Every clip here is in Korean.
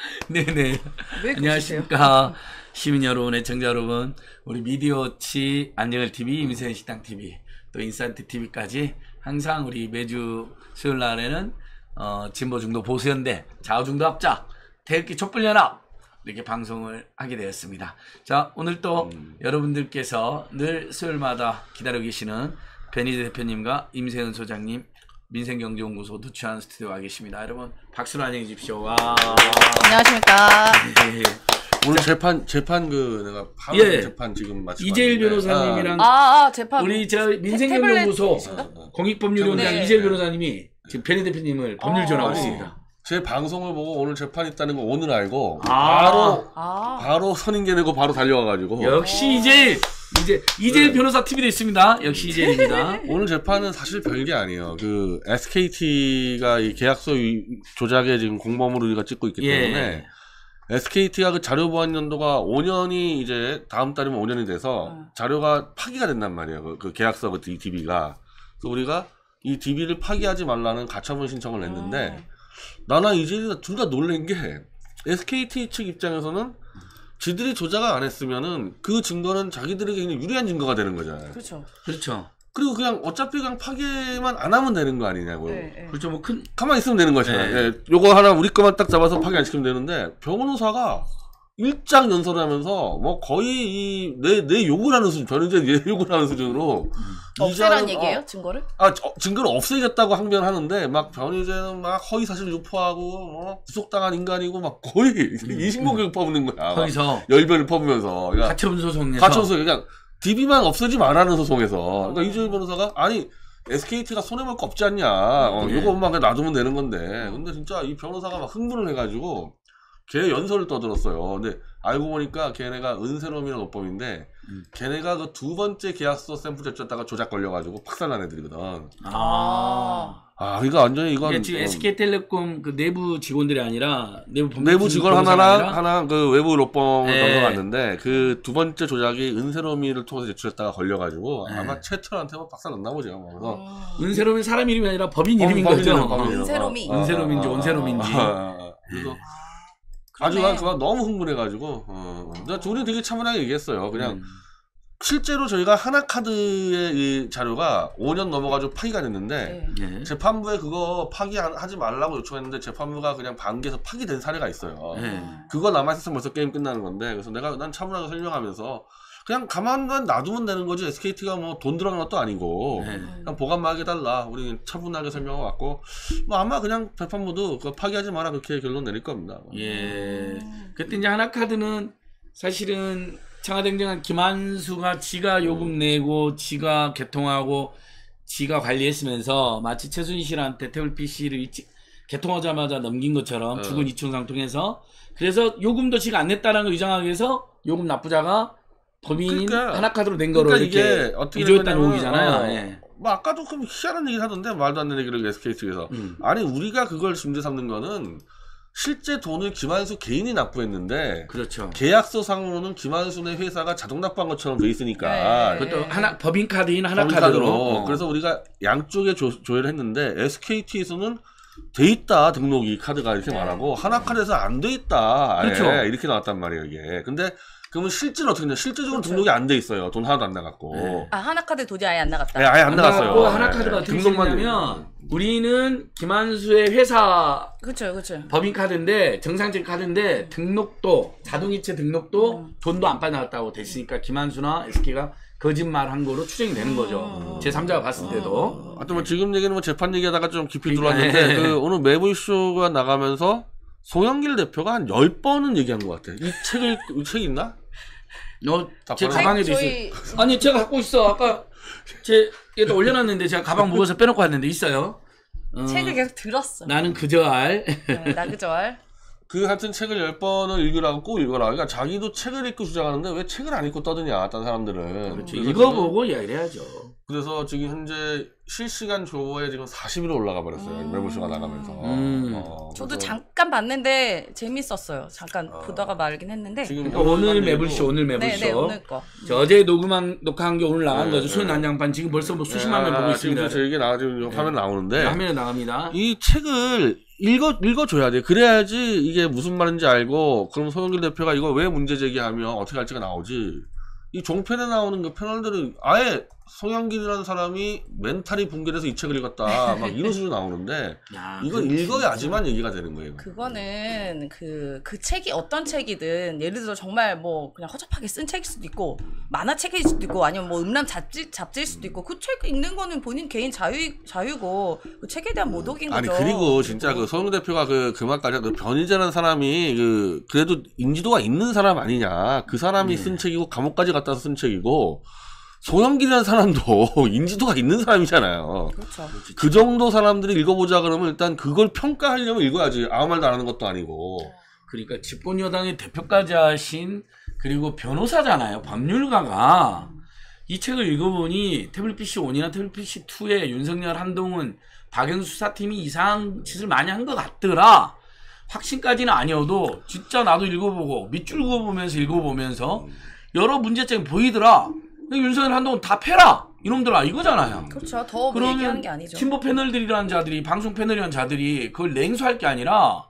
네네. 왜 안녕하십니까. 시민 여러분, 애청자 여러분, 우리 미디어치 안녕을 TV, 임세현 식당 TV, 또 인산트 TV까지 항상 우리 매주 수요일 날에는 어, 진보 중도 보수연대, 좌우 중도 합작, 태극기 촛불 연합 이렇게 방송을 하게 되었습니다. 자, 오늘 또 여러분들께서 늘 수요일마다 기다리고 계시는 변희재 대표님과 임세현 소장님, 민생경제연구소 누추한 스튜디오에 와 계십니다. 여러분 박수로 환영해 주십시오. 와. 안녕하십니까. 네. 오늘 재판 재판 그 내가 바로 예. 재판 지금 마치고 이재일. 변호사님이랑 아, 아 재판. 우리 저 민생경제연구소? 아, 아. 공익법률위원장 네. 이재일 변호사님이 지금 변희 대표님을 법률 어. 전화하고 있습니다. 제 방송을 보고 오늘 재판 있다는 거 오늘 알고 아. 바로 아. 바로 선임계 내고 바로 달려와가지고 역시 이재일 이제 이재일 네. 변호사 TV도 있습니다. 역시 이재일입니다. 오늘 재판은 사실 별게 아니에요. 그 SKT가 이 계약서 위- 조작에 지금 공범으로 우리가 찍고 있기 예. 때문에 SKT가 그 자료 보안 연도가 5년이 이제 다음 달이면 5년이 돼서 어. 자료가 파기가 된단 말이에요. 그, 그 계약서 그 DB가. 그래서 우리가 이 DB를 파기하지 말라는 가처분 신청을 냈는데 음. 나나 이재리가 둘 다 놀란 게 SKT 측 입장에서는 지들이 조작을 안 했으면은 그 증거는 자기들에게 그냥 유리한 증거가 되는 거잖아요. 그렇죠. 그렇죠. 그리고 그냥 어차피 그냥 파기만 안 하면 되는 거 아니냐고요. 네, 네. 그렇죠. 뭐 큰 가만히 있으면 되는 거잖아요. 네. 예, 요거 하나 우리 거만 딱 잡아서 파기 안 시키면 되는데 변호사가 일장 연설을 하면서 뭐 거의 이내내 욕을 하는 수준, 변호제 내 욕을 하는 수준으로 없애란 이자는- 얘기예요? 어, 증거를? 아, 저- 증거를 없애겠다고 항변하는데 막 변희재는 막 허위 사실 유포하고 뭐 구속당한 인간이고 막 거의 이신공격 퍼붓는 거야. 막 거기서 열변을 퍼부면서. 그러니까 가처분 소송에서 가처분서 그냥 DB만 없애지 말라는 소송에서. 그러니까 이재일 변호사가 아니 SKT가 손해 볼 거 없지 않냐. 어, 네. 그냥 놔두면 되는 건데. 근데 진짜 이 변호사가 막 흥분을 해가지고 걔 연설을 떠들었어요. 근데 알고 보니까 걔네가 은세롬이라는 어법인데 음. 걔네가 그 두 번째 계약서 샘플 제출했다가 조작 걸려가지고 박살난 애들이거든. 아. 아, 그러니까 완전히 이건 이게 지금 어, SK텔레콤 그 내부 직원들이 아니라 내부 내부 직원 하나랑 아니라 하나 그 외부 로펌을 네. 넘어갔는데 그 두 번째 조작이 은세롬이를 통해서 제출했다가 걸려가지고 네. 아마 최철한테 뭐 박살났나 보죠. 뭐. 그래서 음. 은세롬이 사람 이름이 아니라 법인 어, 이름인 거죠. 법인. 은세롬이. 어, 어, 은세롬인지 어, 어, 온세롬인지. 어, 어, 어. 그래서 아주. 난 그만 너무 흥분해가지고 어, 나 우리 되게 차분하게 얘기했어요. 그냥 음. 실제로 저희가 하나 카드의 이 자료가 5년 넘어가지고 파기가 됐는데 네. 예. 재판부에 그거 파기하지 말라고 요청했는데 재판부가 그냥 반기에서 파기된 사례가 있어요. 예. 그거 남아있으면 벌써 게임 끝나는 건데 그래서 내가 난 차분하게 설명하면서 그냥 가만만 놔두면 되는 거지 SKT가 뭐 돈 들어간 것도 아니고 예. 그냥 보관만 해달라 우리 차분하게 설명하고 왔고 뭐 아마 그냥 재판부도 그거 파기하지 마라 그렇게 결론 내릴 겁니다. 예. 그때 이제 하나카드는 사실은 청와대행정관 김한수가 지가 요금 내고 지가 개통하고 지가 관리했으면서 마치 최순실한테 태블 PC를 일찍 개통하자마자 넘긴 것처럼 어. 죽은 이춘상 통해서 그래서 요금도 지가 안 냈다는 걸 위장하기 위해서 요금 납부자가 범인인 그러니까- 하나 카드로 낸 거로 그러니까 이렇게 이게 어떻게 위조했다는 되냐면, 의혹이잖아요. 어, 예. 뭐 아까도 그 희한한 얘기를 하던데 말도 안 되는 얘기를 SK 측에서 음. 아니 우리가 그걸 문제 삼는 거는 실제 돈을 김한수 개인이 납부했는데 그렇죠. 계약서상으로는 김한순의 회사가 자동 납부한 것처럼 돼 있으니까 네. 그것도 하나 법인 카드인 하나 법인 카드로. 카드로. 어. 그래서 우리가 양쪽에 조, 조회를 했는데 SKT에서는 돼 있다 등록이 카드가 이렇게 네. 말하고 하나 카드에서 안 돼 있다 그렇죠. 이렇게 나왔단 말이에요 이게 근데 그러면 실제로 어떻게 되냐 실제적으로 그렇죠. 등록이 안 돼 있어요 돈 하나도 안 나갔고 네. 아 하나 카드 도저히 아예 안 나갔다. 네, 아예 안, 나갔어요 나갔고 하나 카드가 네. 어떻게 등록만 생겼냐면 우리는 김한수의 회사 그렇죠, 그렇죠. 법인 카드인데 정상적인 카드인데 등록도 자동이체 등록도 음. 돈도 안 빠져나갔다고 됐으니까 김한수나 SK가 거짓말 한 거로 추정이 되는 거죠. 음. 제 3자가 봤을 때도. 하여튼 뭐 지금 얘기는 뭐 재판 얘기하다가 좀 깊이 그러니까, 들어왔는데 예. 그 오늘 매불쇼가 나가면서 송영길 대표가 한 10번은 얘기한 것 같아 이 책을 이책 있나? 너제다 가방에도 있어. 아니 제가 갖고 있어. 아까 제 얘도 올려놨는데 제가 가방 무거워서 빼놓고 왔는데 있어요. 어, 책을 계속 들었어. 나는 그저 알. 네, 나 그죠? 그 하여튼 책을 10번을 읽으라고 꼭 읽어라. 그러니까 자기도 책을 읽고 주장하는데 왜 책을 안 읽고 떠드냐, 다른 사람들은. 그렇죠. 읽어보고 이야기를 해야죠. 지금- 그래서 지금 현재 실시간 조회에 지금 40위로 올라가 버렸어요. 음. 매불쇼가 나가면서. 음. 어, 저도 그래서 잠깐 봤는데 재밌었어요. 잠깐 어. 보다가 말긴 했는데. 지금 그러니까 오늘 읽고 오늘 네, 매불쇼. 네, 오늘 거. 저 어제 녹음한 녹화한 게 오늘 나간 네, 거죠. 수현 네. 난장판 지금 벌써 뭐 수십만 명 아, 보고 지금 있습니다. 저 이게 나 지금 화면 나오는데 화면에 나갑니다. 이 책을 읽어 읽어줘야 돼. 그래야지 이게 무슨 말인지 알고 그럼 송영길 대표가 이거 왜 문제 제기하면 어떻게 할지가 나오지. 이 종편에 나오는 그 패널들은 아예 송영길이라는 사람이 멘탈이 붕괴돼서 이 책을 읽었다 막 이런 식으로 나오는데 야, 이건 그 읽어야지만 얘기가 되는 거예요. 그거는 그, 그 책이 어떤 책이든 예를 들어 정말 뭐 그냥 허접하게 쓴 책일 수도 있고 만화책일 수도 있고 아니면 뭐 음란 잡지, 잡지일 수도 있고 그 책 읽는 거는 본인 개인 자유, 자유고 그 책에 대한 모독인 아니 거죠. 그리고 진짜 그 서영 대표가 그그 말까지 그 변희재라는 사람이 그 그래도 인지도가 있는 사람 아니냐 그 사람이 네. 쓴 책이고 감옥까지 갔다 쓴 책이고 송영길이라는 사람도 인지도가 있는 사람이잖아요. 그렇죠. 그 정도 사람들이 읽어보자 그러면 일단 그걸 평가하려면 읽어야지 아무 말도 안 하는 것도 아니고 그러니까 집권 여당의 대표까지 하신 그리고 변호사잖아요. 법률가가 이 책을 읽어보니 태블릿 PC 1이나 태블릿 PC 2에 윤석열, 한동훈, 박영수 수사팀이 이상한 짓을 많이 한 것 같더라. 확신까지는 아니어도 진짜 나도 읽어보고 밑줄 그어보면서 읽어보면서 여러 문제점이 보이더라. 윤석열, 한동훈 다 패라. 이놈들아 이거잖아요. 그렇죠. 더뭐 그러면 얘기하는 게 아니죠. 친보 패널들이라는 자들이 방송 패널이라는 자들이 그걸 냉소할 게 아니라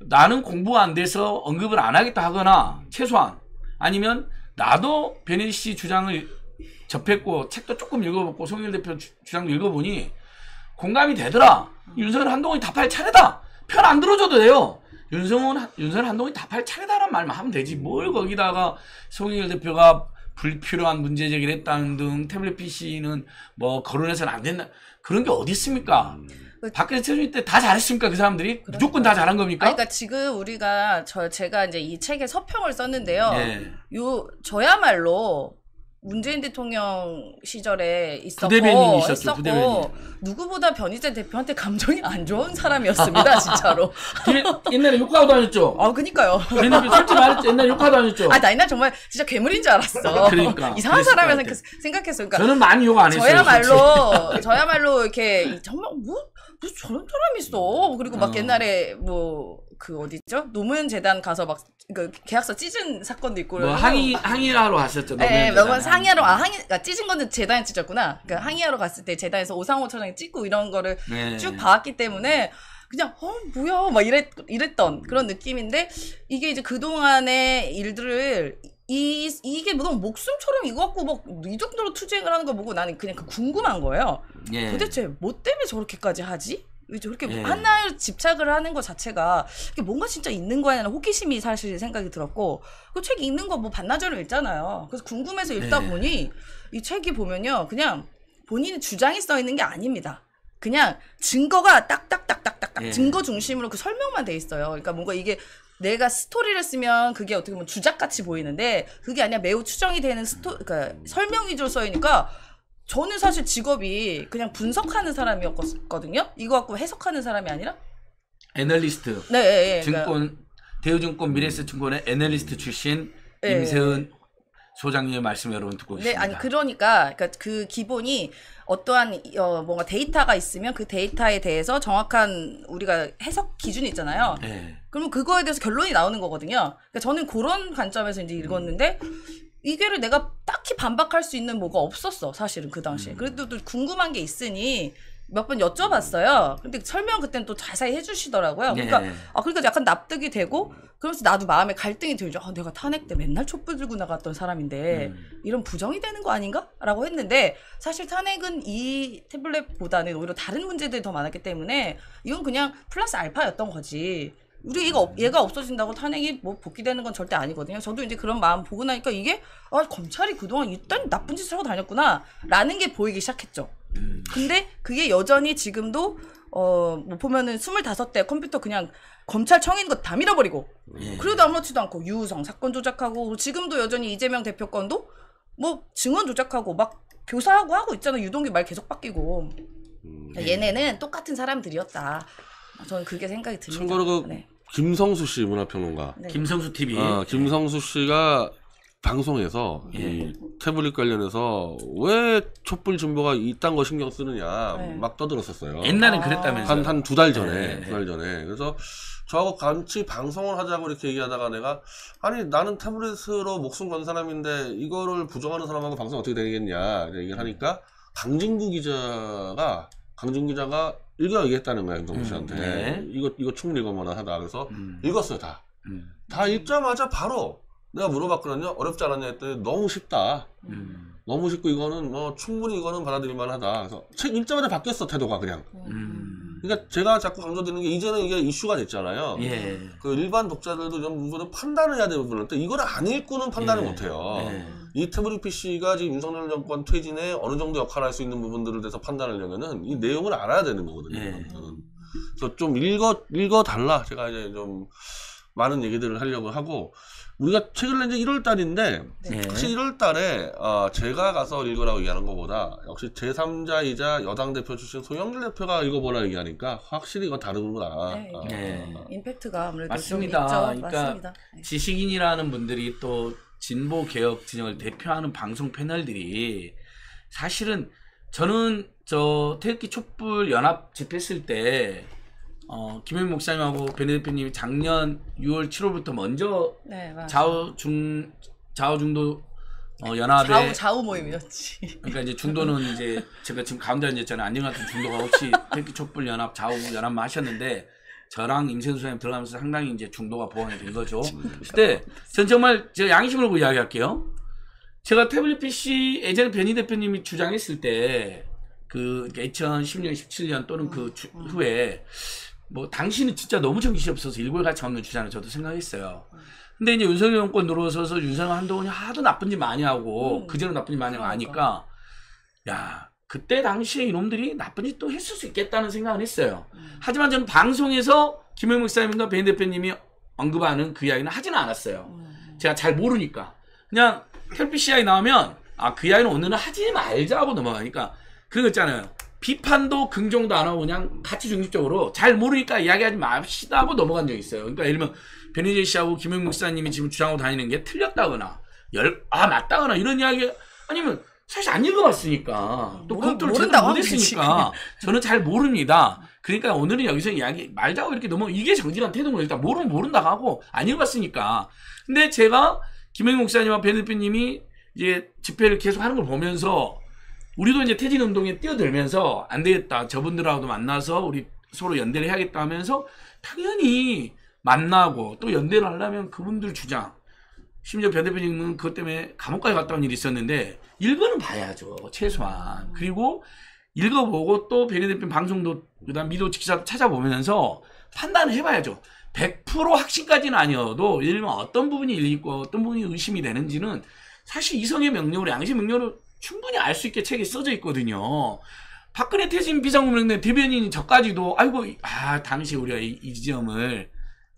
나는 공부 안 돼서 언급을 안 하겠다 하거나 최소한 아니면 나도 변희 씨 주장을 접했고 책도 조금 읽어봤고 송일 대표 주, 주장도 읽어보니 공감이 되더라. 윤석열 한동훈이 답할 차례다. 편 안 들어줘도 돼요. 윤석열 윤석열 한동훈이 답할 차례다란 말만 하면 되지. 뭘 거기다가 송일 대표가 불필요한 문제 제기를 했다는 등 태블릿 PC는 뭐 거론해서는 안 된다. 그런 게 어디 있습니까? 박근혜 최순실 때다 잘했습니까? 그 사람들이 무조건 다 잘한 겁니까? 아니, 그러니까 지금 우리가 저 제가 이제 이 책에 서평을 썼는데요. 예. 요 저야말로 문재인 대통령 시절에 있었고 부대변인이 있었죠, 했었고 부대변인. 누구보다 변희재 대표한테 감정이 안 좋은 사람이었습니다, 진짜로. 걔 옛날에 욕하고 다녔죠. 아, 그니까요. 옛날에 솔직히 말했죠. 옛날에 욕하고 다녔죠. 아, 나 옛날 정말 진짜 괴물인 줄 알았어. 그러니까. 이상한 사람이라. 생각- 생각했어. 그러니까 저는 많이 욕 안 했어요. 저야말로 저야말로 이렇게 이- 정말 뭐, 뭐 저런 사람이 있어. 그리고 막 어. 옛날에 뭐 그 어디죠? 노무현 재단 가서 막 그 계약서 찢은 사건도 있고. 뭐 항의 항의하러 갔었죠. 예, 노무현 몇번 재단에. 상의하러 아 항의 그러니까 찢은 거는 재단에 찢었구나. 그러니까 항의하러 갔을 때 재단에서 오상호 처장이 찍고 이런 거를 네. 쭉 봐왔기 때문에 그냥 어 뭐야 막 이랬 이랬던 그런 느낌인데 이게 이제 그 동안의 일들을 이 이게 너무 목숨처럼 이거 갖고 막 이 정도로 투쟁을 하는 거 보고 나는 그냥 그 궁금한 거예요. 예. 도대체 뭐 때문에 저렇게까지 하지? 왜 저렇게 예. 하나에 집착을 하는 것 자체가 뭔가 진짜 있는 거야라는 호기심이 사실 생각이 들었고 그 책 읽는 거 뭐 반나절을 읽잖아요. 그래서 궁금해서 읽다 예. 보니 이 책이 보면요 그냥 본인의 주장이 써 있는 게 아닙니다. 그냥 증거가 딱딱딱딱딱딱 예. 증거 중심으로 그 설명만 돼 있어요. 그러니까 뭔가 이게 내가 스토리를 쓰면 그게 어떻게 보면 주작같이 보이는데 그게 아니라 매우 추정이 되는 스토 그러니까 설명 위주로 써있으니까 저는 사실 직업이 그냥 분석하는 사람이었거든요. 이거 갖고 해석하는 사람이 아니라 애널리스트. 네, 예, 예. 그러니까 증권 대우증권 미래에셋증권의 애널리스트 출신 예. 임세은 소장님의 말씀 여러분 듣고 네, 계십니다. 아니 그러니까 그러니까 그 기본이 어떠한 어, 뭔가 데이터가 있으면 그 데이터에 대해서 정확한 우리가 해석 기준이 있잖아요. 예. 그러면 그거에 대해서 결론이 나오는 거거든요. 그러니까 저는 그런 관점에서 이제 읽었는데 이게를 내가 딱히 반박할 수 있는 뭐가 없었어 사실은 그 당시에. 음. 그래도 또 궁금한 게 있으니 몇 번 여쭤봤어요. 근데 설명 그때는 또 자세히 해주시더라고요. 그러니까 예. 아 그러니까 약간 납득이 되고 그러면서 나도 마음에 갈등이 들죠. 아, 내가 탄핵 때 맨날 촛불 들고 나갔던 사람인데 음. 이런 부정이 되는 거 아닌가? 라고 했는데 사실 탄핵은 이 태블릿보다는 오히려 다른 문제들이 더 많았기 때문에 이건 그냥 플러스 알파였던 거지. 우리 이거 없- 얘가 없어진다고 탄핵이 뭐 복귀되는 건 절대 아니거든요. 저도 이제 그런 마음 보고 나니까 이게 아 검찰이 그동안 일단 나쁜 짓을 하고 다녔구나 라는 게 보이기 시작했죠. 근데 그게 여전히 지금도 어 뭐 보면은 25대 컴퓨터 그냥 검찰청인 거 다 밀어버리고 예. 그래도 아무렇지도 않고 유우성 사건 조작하고 지금도 여전히 이재명 대표 건도 뭐 증언 조작하고 막 교사하고 하고 있잖아 유동규 말 계속 바뀌고 음. 얘네는 똑같은 사람들이었다. 저는 그게 생각이 듭니다. 참고로 그 네. 김성수 씨 문화평론가 네. 김성수 TV. 어, 김성수 씨가 방송에서 예. 이 태블릿 관련해서 왜 촛불 진보가 이딴 거 신경 쓰느냐 네. 막 떠들었었어요. 옛날엔 아. 그랬다면서요. 한 한 두 달 전에 네. 두달 전에 그래서 저하고 같이 방송을 하자고 이렇게 얘기하다가 내가 아니 나는 태블릿으로 목숨 건 사람인데 이거를 부정하는 사람하고 방송 어떻게 되겠냐 이렇게 얘기를 하니까 강진구 기자가 강진구 기자가 읽어 얘기했다는 거야 윤성민 음, 씨한테 네. 이거 이거 충분히 읽어보나 하다 그래서 음. 읽었어요 다. 음. 다 읽자마자 바로 내가 물어봤거든요. 어렵지 않았냐 했더니 너무 쉽다. 음. 너무 쉽고 이거는 뭐 충분히 이거는 받아들일 만 하다. 그래서 책 읽자마자 바뀌었어 태도가 그냥. 음. 그러니까 제가 자꾸 강조드리는 게 이제는 이게 이슈가 됐잖아요. 예. 그 일반 독자들도 좀 부분을 판단을 해야 되는 부분인데 이거를 안 읽고는 판단을 예. 못해요. 예. 이 태블릿 PC가 지금 윤석열 정권 퇴진에 어느 정도 역할을 할 수 있는 부분들을 대해서 판단을 하려면은 이 내용을 알아야 되는 거거든요. 예. 저는. 그래서 좀 읽어 읽어 달라. 제가 이제 좀 많은 얘기들을 하려고 하고 우리가 책을 낸 지 1월 달인데 예. 혹시 1월 달에 어, 제가 가서 읽으라고 얘기하는 것보다 역시 제3자이자 여당 대표 출신 소영길 대표가 읽어보라 얘기하니까 확실히 이건 다르구나. 네, 어, 네. 임팩트가 아무래도 맞습니다. 좀 있죠. 그러니까 맞습니다. 네. 지식인이라는 분들이 또 진보 개혁 진영을 대표하는 방송 패널들이 사실은 저는 저 태극기 촛불 연합 집회했을 때 어, 김현 목사님하고 변희 대표님이 작년 6월 7월부터 먼저 네. 좌우 중 좌우 중도 어, 연합에 좌우 좌우 모임이었지. 그러니까 이제 중도는 이제 제가 지금 가운데 앉았잖아요. 안녕 같은 중도가 혹시 태극기 촛불 연합 좌우 연합만 하셨는데 저랑 임세수 선생님 들어가면서 상당히 이제 중도가 보완이 된 거죠. 그때 전 정말 제가 양심을 고 이야기할게요. 제가 태블릿 PC 예전에 변희 대표님이 주장했을 때 그 2016년, 17년 또는 그 주- 후에 뭐 당시는 진짜 너무 정신이 없어서 일골 같이 없는 주장을 저도 생각했어요. 근데 이제 윤석열 정권 들어서서 윤석열 한동훈이 하도 나쁜 짓 많이 하고 음. 그제로 나쁜 짓 많이 하고 아니까 야 그때 당시에 이놈들이 나쁜 짓도 했을 수 있겠다는 생각을 했어요. 음. 하지만 저는 방송에서 김영 목사님과 배인 대표님이 언급하는 그 이야기는 하지는 않았어요. 음. 제가 잘 모르니까 그냥 텔피시아에 나오면 아 그 이야기는 오늘은 하지 말자 하고 넘어가니까 그런 거 있잖아요. 비판도 긍정도 안 하고 그냥 같이 중립적으로 잘 모르니까 이야기하지 맙시다 하고 넘어간 적이 있어요. 그러니까 예를 들면 변희재 씨하고 김영 목사님이 지금 주장하고 다니는 게 틀렸다거나 열, 아 맞다거나 이런 이야기 아니면 사실 안 읽어봤으니까 또 모르- 검토를 제대로 못했으니까 저는 잘 모릅니다. 그러니까 오늘은 여기서 이야기 말자고 이렇게 넘어 이게 정직한 태도인. 일단 모르면 모른다고 하고 안 읽어봤으니까. 근데 제가 김영 목사님과 변 대표님이 이제 집회를 계속 하는 걸 보면서 우리도 이제 퇴진 운동에 뛰어들면서 안 되겠다. 저분들하고도 만나서 우리 서로 연대를 해야겠다 하면서 당연히 만나고 또 연대를 하려면 그분들 주장 심지어 변 대표님은 그것 때문에 감옥까지 갔다 온 일이 있었는데 읽어는 봐야죠 최소한 그리고 읽어보고 또 변희 대표 방송도 그다음 미도 기사 찾아보면서 판단을 해봐야죠 100% 확신까지는 아니어도 예를 들면 어떤 부분이 일리고 어떤 부분이 의심이 되는지는 사실 이성의 명령으로 양심 명령으로 충분히 알 수 있게 책에 써져 있거든요. 박근혜 퇴진 비상구명대 대변인 저까지도 아이고 아 당시 우리가 이, 이 지점을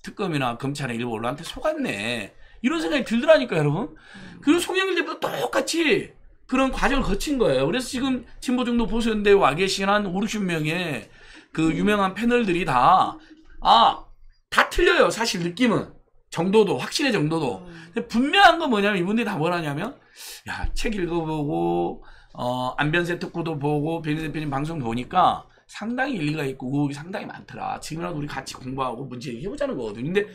특검이나 검찰에 일부 언론한테 속았네 이런 생각이 들더라니까 여러분. 그리고 송영길 대표도 똑같이 그런 과정을 거친 거예요. 그래서 지금 진보 정도 보수연대에 와 계신 한 5, 60명의 그 유명한 패널들이 다, 아, 다 틀려요. 사실 느낌은. 정도도, 확신의 정도도. 분명한 건 뭐냐면 이분들이 다 뭐라냐면, 야, 책 읽어보고, 어, 안변세 특구도 보고, 변희 대표님 방송 보니까 상당히 일리가 있고 의혹이 상당히 많더라. 지금이라도 우리 같이 공부하고 문제 얘기해보자는 거거든요. 근데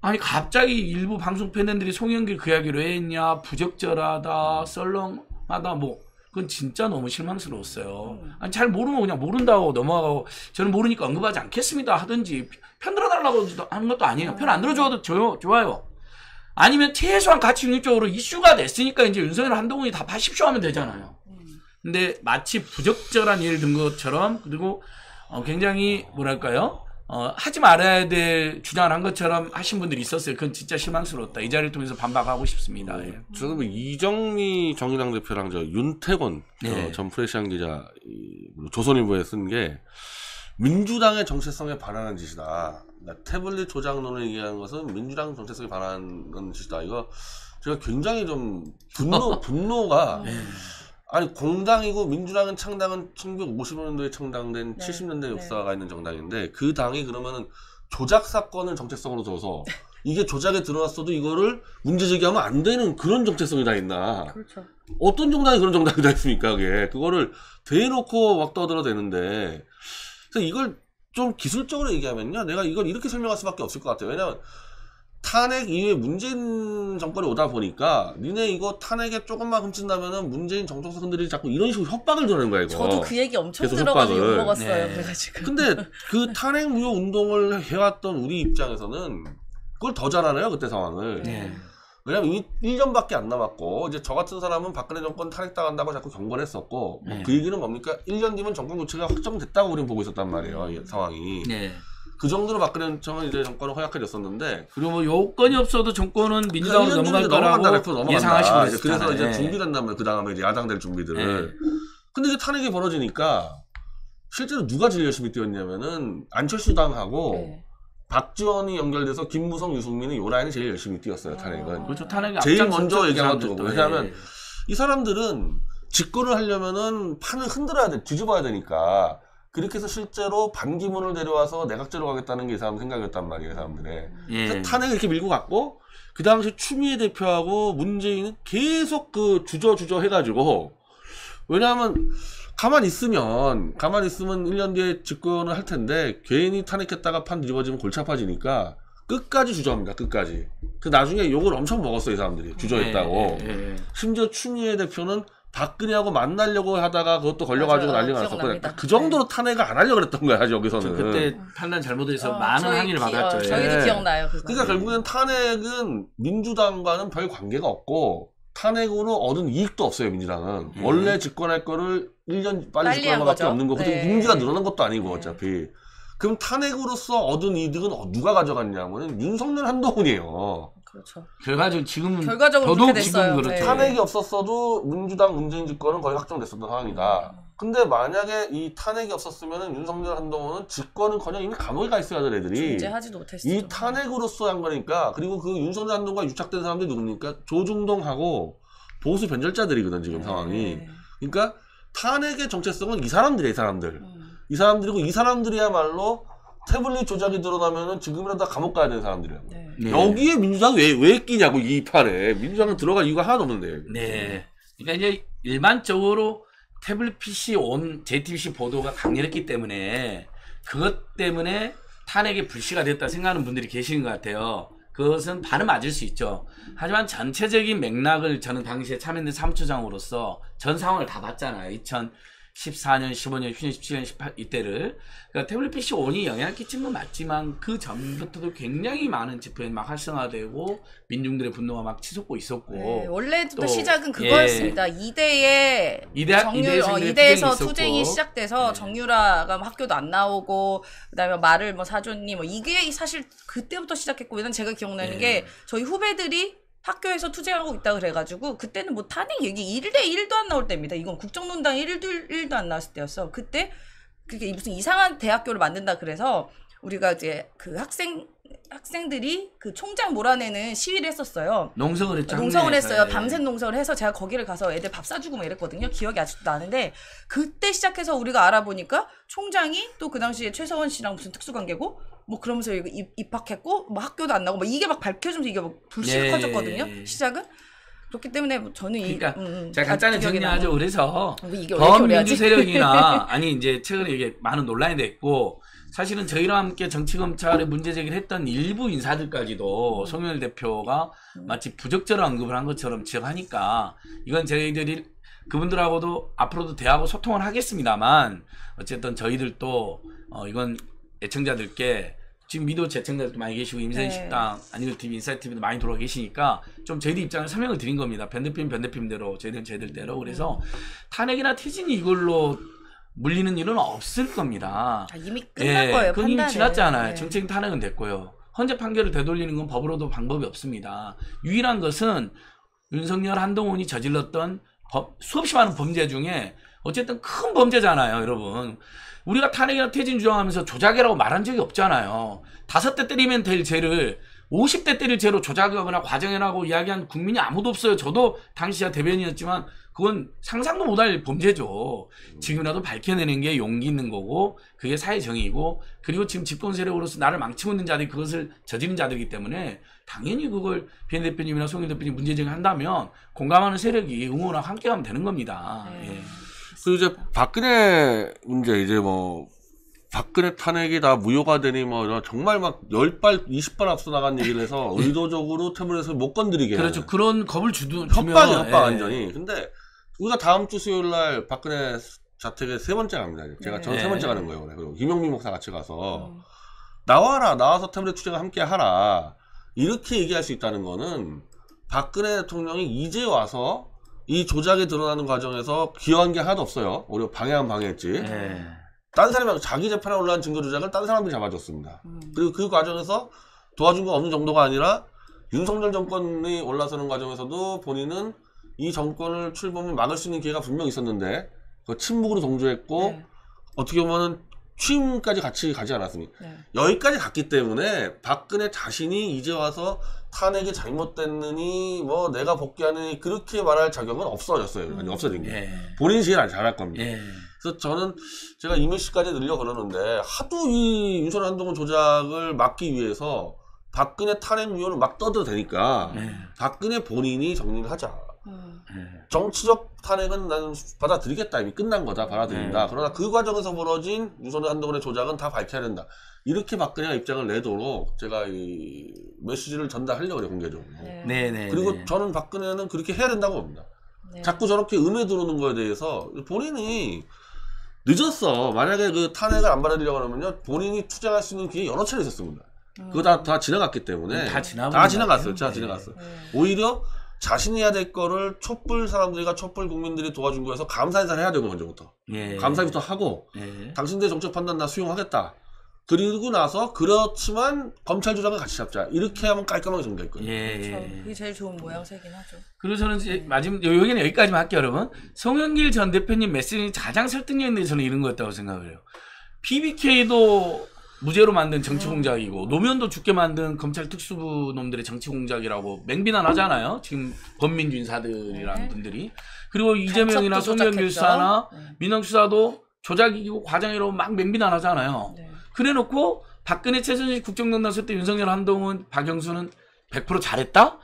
아니 갑자기 일부 방송 팬들이 송영길 그 이야기를 왜 했냐 부적절하다 썰렁하다 뭐 그건 진짜 너무 실망스러웠어요. 아니 잘 모르면 그냥 모른다고 넘어가고 저는 모르니까 언급하지 않겠습니다 하든지 편 들어달라고 하는 것도 아니에요. 편 안 들어줘도 좋아요. 좋아요. 아니면 최소한 같이 중립적으로 이슈가 됐으니까 이제 윤석열 한동훈이 다 하십시오 하면 되잖아요. 근데 마치 부적절한 예를 든 것처럼 그리고 어, 굉장히 뭐랄까요? 어, 하지 말아야 될 주장을 한 것처럼 하신 분들이 있었어요. 그건 진짜 실망스러웠다. 이 자리를 통해서 반박하고 싶습니다. 예. 저는 뭐 이정미 정의당 대표랑 저 윤태곤 네. 어, 전 프레시안 기자 이, 조선일보에 쓴 게 민주당의 정체성에 반하는 짓이다. 그러니까 태블릿 조작론을 얘기하는 것은 민주당 정체성에 반하는 짓이다. 이거 제가 굉장히 좀 분노 분노가 네. 아니 공당이고 민주당은 창당은 1950년도에 창당된 네. 70년대 네. 역사가 있는 정당인데 그 당이 그러면은 조작 사건을 정체성으로 둬서 이게 조작에 드러났어도 이거를 문제 제기하면 안 되는 그런 정체성이 다 있나? 그렇죠. 어떤 정당이 그런 정당이 다 있습니까? 그게 그거를 대놓고 막 떠들어 대는데 그래서 이걸 좀 기술적으로 얘기하면요, 내가 이걸 이렇게 설명할 수밖에 없을 것 같아요. 왜냐하면 탄핵 이후에 문재인 정권이 오다 보니까 니네 이거 탄핵에 조금만 훔친다면은 문재인 정청석 흔들이 자꾸 이런 식으로 협박을 드는 거야 이거. 저도 그 얘기 엄청 들어가지고 협박을. 욕먹었어요. 네. 그래가지고. 근데 그 탄핵 무효 운동을 해왔던 우리 입장에서는 그걸 더잘 알아요 그때 상황을. 네. 왜냐면 이미 1년밖에 안 남았고 이제 저 같은 사람은 박근혜 정권 탄핵당한다고 자꾸 경고를 했었고 네. 그 얘기는 뭡니까 1년 뒤면 정권 교체가 확정됐다고 우리는 보고 있었단 말이에요 이 상황이 네. 그 정도로 박근혜 정은 이제 정권은 허약해졌었는데 그리고 뭐 요건이 없어도 정권은 민주당으로 그러니까 넘어갈 1년 뒤면 넘어간다 거라고 예상하시고 이제 그래서. 이제 네. 준비된단 말이에요 그 다음에 이제 야당 될 준비들을 네. 근데 이게 탄핵이 벌어지니까 실제로 누가 제일 열심히 뛰었냐면은 안철수 당하고 네. 박지원이 연결돼서 김무성, 유승민이 요 라인이 제일 열심히 뛰었어요 탄핵은 그렇죠. 탄핵에 제일 먼저 그 얘기한 사람들도. 것도 왜냐하면 예. 이 사람들은 집권을 하려면은 판을 흔들어야 돼, 뒤집어야 되니까. 그렇게 해서 실제로 반기문을 데려와서 내각제로 가겠다는 게 이 사람 생각이었단 말이에요, 이 사람들의. 예. 탄핵을 이렇게 밀고 갔고, 그 당시 추미애 대표하고 문재인은 계속 그 주저주저 해가지고, 왜냐하면 가만히 있으면, 가만히 있으면 1년 뒤에 집권을 할 텐데, 괜히 탄핵했다가 판 뒤집어지면 골치 아파지니까, 끝까지 주저합니다, 끝까지. 그 나중에 욕을 엄청 먹었어요, 이 사람들이. 주저했다고. 예, 예, 예. 심지어 추미애 대표는 박근혜하고 만나려고 하다가 그것도 걸려가지고 맞아요. 난리가 기억납니다. 그 정도로 탄핵을 안 하려고 그랬던 거야 여기서는 그때 판단 잘못해서 어, 많은 저희 항의를 기- 받았죠. 어, 예. 저희도 예. 기억나요. 그거. 그러니까 결국엔 탄핵은 민주당과는 별 관계가 없고 탄핵으로 얻은 이익도 없어요 민주당은 음. 원래 집권할 거를 1년 빨리 빨리 집권할 한 것밖에 거죠. 없는 거고 네. 임기가 늘어난 것도 아니고 네. 어차피 그럼 탄핵으로서 얻은 이득은 어- 누가 가져갔냐면은 윤석열 한동훈이에요 그렇죠. 결과적으로 지금은 결과적으로 더더욱 그렇게 됐어요. 지금 그렇죠. 네. 탄핵이 없었어도 민주당 문재인 집권은 거의 확정됐었던 상황이다. 음. 근데 만약에 이 탄핵이 없었으면 윤석열 한동훈은 집권은커녕 이미 감옥에 가 있어야 하던 애들이 존재하지도 못했어요. 이 탄핵으로서 한 거니까 그리고 그 윤석열 한동훈과 유착된 사람들이 누굽니까? 조중동하고 보수 변절자들이거든 지금 상황이. 네. 그러니까 탄핵의 정체성은 이 사람들이에요, 이 사람들. 음. 이 사람들이고 이 사람들이야말로 태블릿 조작이 드러나면은 지금이라도 다 감옥 가야 되는 사람들이에요. 네. 네. 여기에 민주당 왜, 왜 끼냐고, 이 판에. 민주당은 들어갈 이유가 하나도 없는데. 네. 그러니까 이제 일반적으로 태블릿 PC 온 JTBC 보도가 강렬했기 때문에 그것 때문에 탄핵에 불씨가 됐다 생각하는 분들이 계시는 것 같아요. 그것은 반은 맞을 수 있죠. 하지만 전체적인 맥락을 저는 당시에 참여연대 사무처장으로서 전 상황을 다 봤잖아요. 2014년, 15년, 17년, 18 이때를. 그러니까 태블릿 PC 온이 영향을 끼친 건 맞지만 그 전부터도 굉장히 많은 집회가 막 활성화되고 민중들의 분노가 막 치솟고 있었고 네, 원래 또, 또, 시작은 예. 그거였습니다. 이대에 이대- 정유 어, 이대에서 투쟁이 투쟁이. 시작돼서 네. 정유라가 뭐 학교도 안 나오고 그다음에 말을 뭐 사줬니 뭐 이게 사실 그때부터 시작했고 왜냐면 제가 기억나는 네. 게 저희 후배들이 학교에서 투쟁하고 있다 그래가지고 그때는 뭐 탄핵 얘기 1대 1도 안 나올 때입니다. 이건 국정농단 1도 1도 안 나왔을 때였어. 그때 그게 무슨 이상한 대학교를 만든다 그래서 우리가 이제 그 학생 학생들이 그 총장 몰아내는 시위를 했었어요. 농성을 했죠. 농성을. 했어요. 예. 밤샘 농성을 해서 제가 거기를 가서 애들 밥 사주고 막 이랬거든요. 기억이 아직도 나는데 그때 시작해서 우리가 알아보니까 총장이 또 그 당시에 최서원 씨랑 무슨 특수관계고 뭐 그러면서 이거 입, 입학했고 뭐 학교도 안 나고 뭐 이게 막 밝혀지면서 이게 막 불씨가 예. 커졌거든요. 시작은 그렇기 때문에 뭐 저는 그러니까 이 음, 음, 아직도 기억에 정리하죠. 그래서 범민주? 세력이나 아니 이제 최근에 이게 많은 논란이 됐고 사실은 저희와 함께 정치검찰에 문제 제기를 했던 일부 인사들까지도 송영일 대표가 마치 부적절한 언급을 한 것처럼 지적하니까 이건 저희들이 그분들하고도 앞으로도 대하고 소통을 하겠습니다만 어쨌든 저희들도 어 이건 애청자들께 지금 미도 재청자들도 많이 계시고 임세인 네. 식당 아니면 TV 인사이트 TV도 많이 돌아와 계시니까 좀 저희들 입장을 설명을 드린 겁니다. 변대표는 변대표대로 저희들은 저희들대로 그래서 탄핵이나 퇴진이 이걸로 물리는 일은 없을 겁니다. 아, 이미 끝난 예, 거예요. 그건 이미 판단은. 지났잖아요. 네. 정책 탄핵은 됐고요. 헌재 판결을 되돌리는 건 법으로도 방법이 없습니다. 유일한 것은 윤석열 한동훈이 저질렀던 법- 수없이 많은 범죄 중에 어쨌든 큰 범죄잖아요, 여러분. 우리가 탄핵이나 퇴진 주장하면서 조작이라고 말한 적이 없잖아요. 다섯 대 때리면 될 죄를 50대 때릴 죄로 조작하거나 과정해라고 이야기한 국민이 아무도 없어요. 저도 당시야 대변인이었지만 그건 상상도 못할 범죄죠. 지금이라도 밝혀내는 게 용기 있는 거고 그게 사회 정의고 그리고 지금 집권 세력으로서 나를 망치고 있는 자들이 그것을 저지른 자들이기 때문에 당연히 그걸 비엔 대표님이나 송일 대표님 문제 제기한다면 공감하는 세력이 응원하고 함께 가면 되는 겁니다. 네. 예. 그리고 이제 박근혜 문제 이제 뭐 박근혜 탄핵이 다 무효가 되니 뭐 정말 막 10발, 20발 앞서 나간 얘기를 해서 의도적으로 태블릿을 못 건드리게 그렇죠. 그런 겁을 주도 협박이 주면, 협박 예. 완전히. 근데 우리가 다음 주 수요일 날 박근혜 자택에 세 번째 갑니다. 제가 네. 저는 세 네. 번째 가는 거예요. 그리고 김영민 목사 같이 가서 음. 나와라 나와서 태블릿 투쟁을 함께 하라 이렇게 얘기할 수 있다는 거는 박근혜 대통령이 이제 와서 이 조작이 드러나는 과정에서 기여한 게 하나도 없어요. 오히려 방해한 방해했지. 예. 딴 사람이 자기 재판에 올라간 증거 조작을 딴 사람들이 잡아줬습니다. 음. 그리고 그 과정에서 도와준 건 없는 정도가 아니라 윤석열 정권이 올라서는 과정에서도 본인은 이 정권을 출범을 막을 수 있는 기회가 분명 있었는데 그 침묵으로 동조했고 네. 어떻게 보면은 취임까지 같이 가지 않았습니까? 네. 여기까지 갔기 때문에 박근혜 자신이 이제 와서 탄핵이 잘못됐느니 뭐 내가 복귀하느니 그렇게 말할 자격은 없어졌어요. 아니, 음. 없어진 게. 예. 본인이 제일 잘할 겁니다. 예. 그래서 저는 제가 이미 씨까지 늘려 그러는데 하도 이 윤석열 한동훈 조작을 막기 위해서 박근혜 탄핵 위원을 막 떠도 되니까 예. 박근혜 본인이 정리를 하자. 음. 예. 정치적 탄핵은 나는 받아들이겠다. 이미 끝난 거다. 받아들인다. 네. 그러나 그 과정에서 벌어진 윤석열 한동훈의 조작은 다 밝혀야 된다. 이렇게 박근혜가 입장을 내도록 제가 이 메시지를 전달하려고 그래요. 공개적으로. 네. 네, 네. 그리고 네. 저는 박근혜는 그렇게 해야 된다고 봅니다. 네. 자꾸 저렇게 음해 들어오는 거에 대해서 본인이 늦었어. 만약에 그 탄핵을 안 받아들이려고 하면요. 본인이 투쟁할 수 있는 기회 여러 차례 있었습니다. 음. 그거 다, 다 지나갔기 때문에. 다 지나버린 다것 지나갔어요. 다 네. 지나갔어. 네. 오히려 자신이 해야 될 거를 촛불 사람들과 촛불 국민들이 도와준 거에서 감사 인사를 해야 되고 먼저부터. 예. 감사부터 하고 예. 당신들의 정책 판단 나 수용하겠다. 그리고 나서 그렇지만 검찰 조작을 같이 잡자. 이렇게 하면 깔끔하게 정리될 거예요. 예. 그렇죠. 예. 그게 제일 좋은 모양새긴 하죠. 그리고 저는 이제 마지막 여기는 여기까지만 할게요, 여러분. 송영길 전 대표님 메시지 가장 설득력 있는 게 저는 이런 거였다고 생각을 해요. PBK도 무죄로 만든 정치 공작이고 노무현도 죽게 만든 검찰 특수부 놈들의 정치 공작이라고 맹비난하잖아요. 지금 범민주 인사들이라는 네. 분들이 그리고 이재명이나 송영길. 수사나 네. 민영 수사도 조작이고 과장이라고 막 맹비난하잖아요. 네. 그래놓고 박근혜 최순실 국정농단 쓸때 윤석열 한동훈 박영수는 100% 잘했다?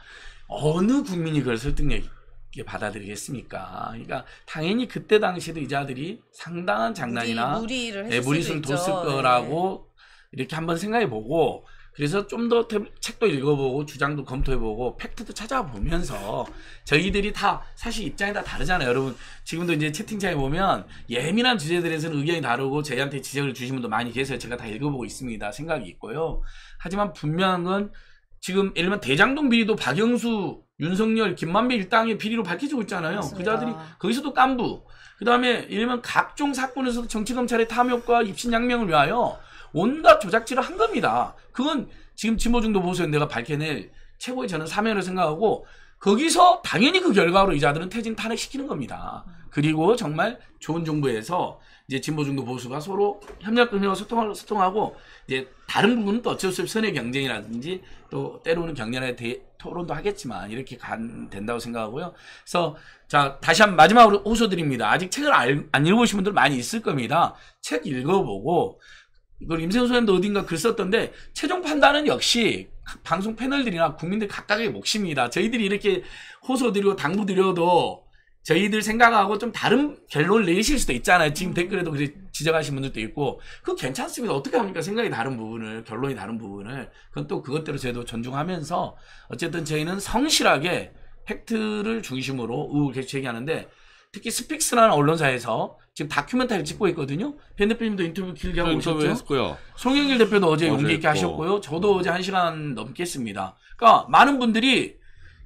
어느 국민이 그걸 설득력 있게 받아들이겠습니까? 그러니까 당연히 그때 당시에도 이자들이 상당한 장난이나 무리, 를 예, 했을 무리수를. 뒀을 거라고 이렇게 한번 생각해 보고 그래서 좀 더 책도 읽어보고 주장도 검토해보고 팩트도 찾아보면서 저희들이 다 사실 입장이 다 다르잖아요. 여러분 지금도 이제 채팅창에 보면 예민한 주제들에서는 의견이 다르고 저희한테 지적을 주신 분도 많이 계세요. 제가 다 읽어보고 있습니다. 생각이 있고요. 하지만 분명한 건 지금 예를 들면 대장동 비리도 박영수, 윤석열, 김만배 일당의 비리로 밝혀지고 있잖아요. 맞습니다. 그자들이 거기서도 깐부. 그 다음에 예를 들면 각종 사건에서도 정치검찰의 탐욕과 입신양명을 위하여 온갖 조작질을 한 겁니다. 그건 지금 진보중도 보수에 내가 밝혀낼 최고의 저는 사명을 생각하고 거기서 당연히 그 결과로 이 자들은 퇴진 탄핵시키는 겁니다. 그리고 정말 좋은 정부에서 이제 진보중도 보수가 서로 협력하고 소통하고, 소통하고 이제 다른 부분은 또 어쩔 수 없이 선의 경쟁이라든지 또 때로는 격렬한 대- 토론도 하겠지만 이렇게 간 된다고 생각하고요. 그래서 자 다시 한번 마지막으로 호소드립니다. 아직 책을 알- 안 읽어보신 분들 많이 있을 겁니다. 책 읽어보고 이걸 임세훈 소장도 어딘가 글 썼던데 최종 판단은 역시 각 방송 패널들이나 국민들 각각의 몫입니다. 저희들이 이렇게 호소드리고 당부드려도 저희들 생각하고 좀 다른 결론을 내실 수도 있잖아요. 지금 댓글에도 지적하신 분들도 있고 그거 괜찮습니다. 어떻게 합니까? 생각이 다른 부분을 결론이 다른 부분을 그건 또 그것대로 저희도 존중하면서 어쨌든 저희는 성실하게 팩트를 중심으로 의혹을 계속 제기하는데 특히 스픽스라는 언론사에서 지금 다큐멘터리를 찍고 있거든요. 변 대표님도 인터뷰 길게 하고 오셨죠. 송영길 대표도 어제 용기 있게 했고. 하셨고요. 저도 어제 한 시간 넘게 했습니다. 그러니까 많은 분들이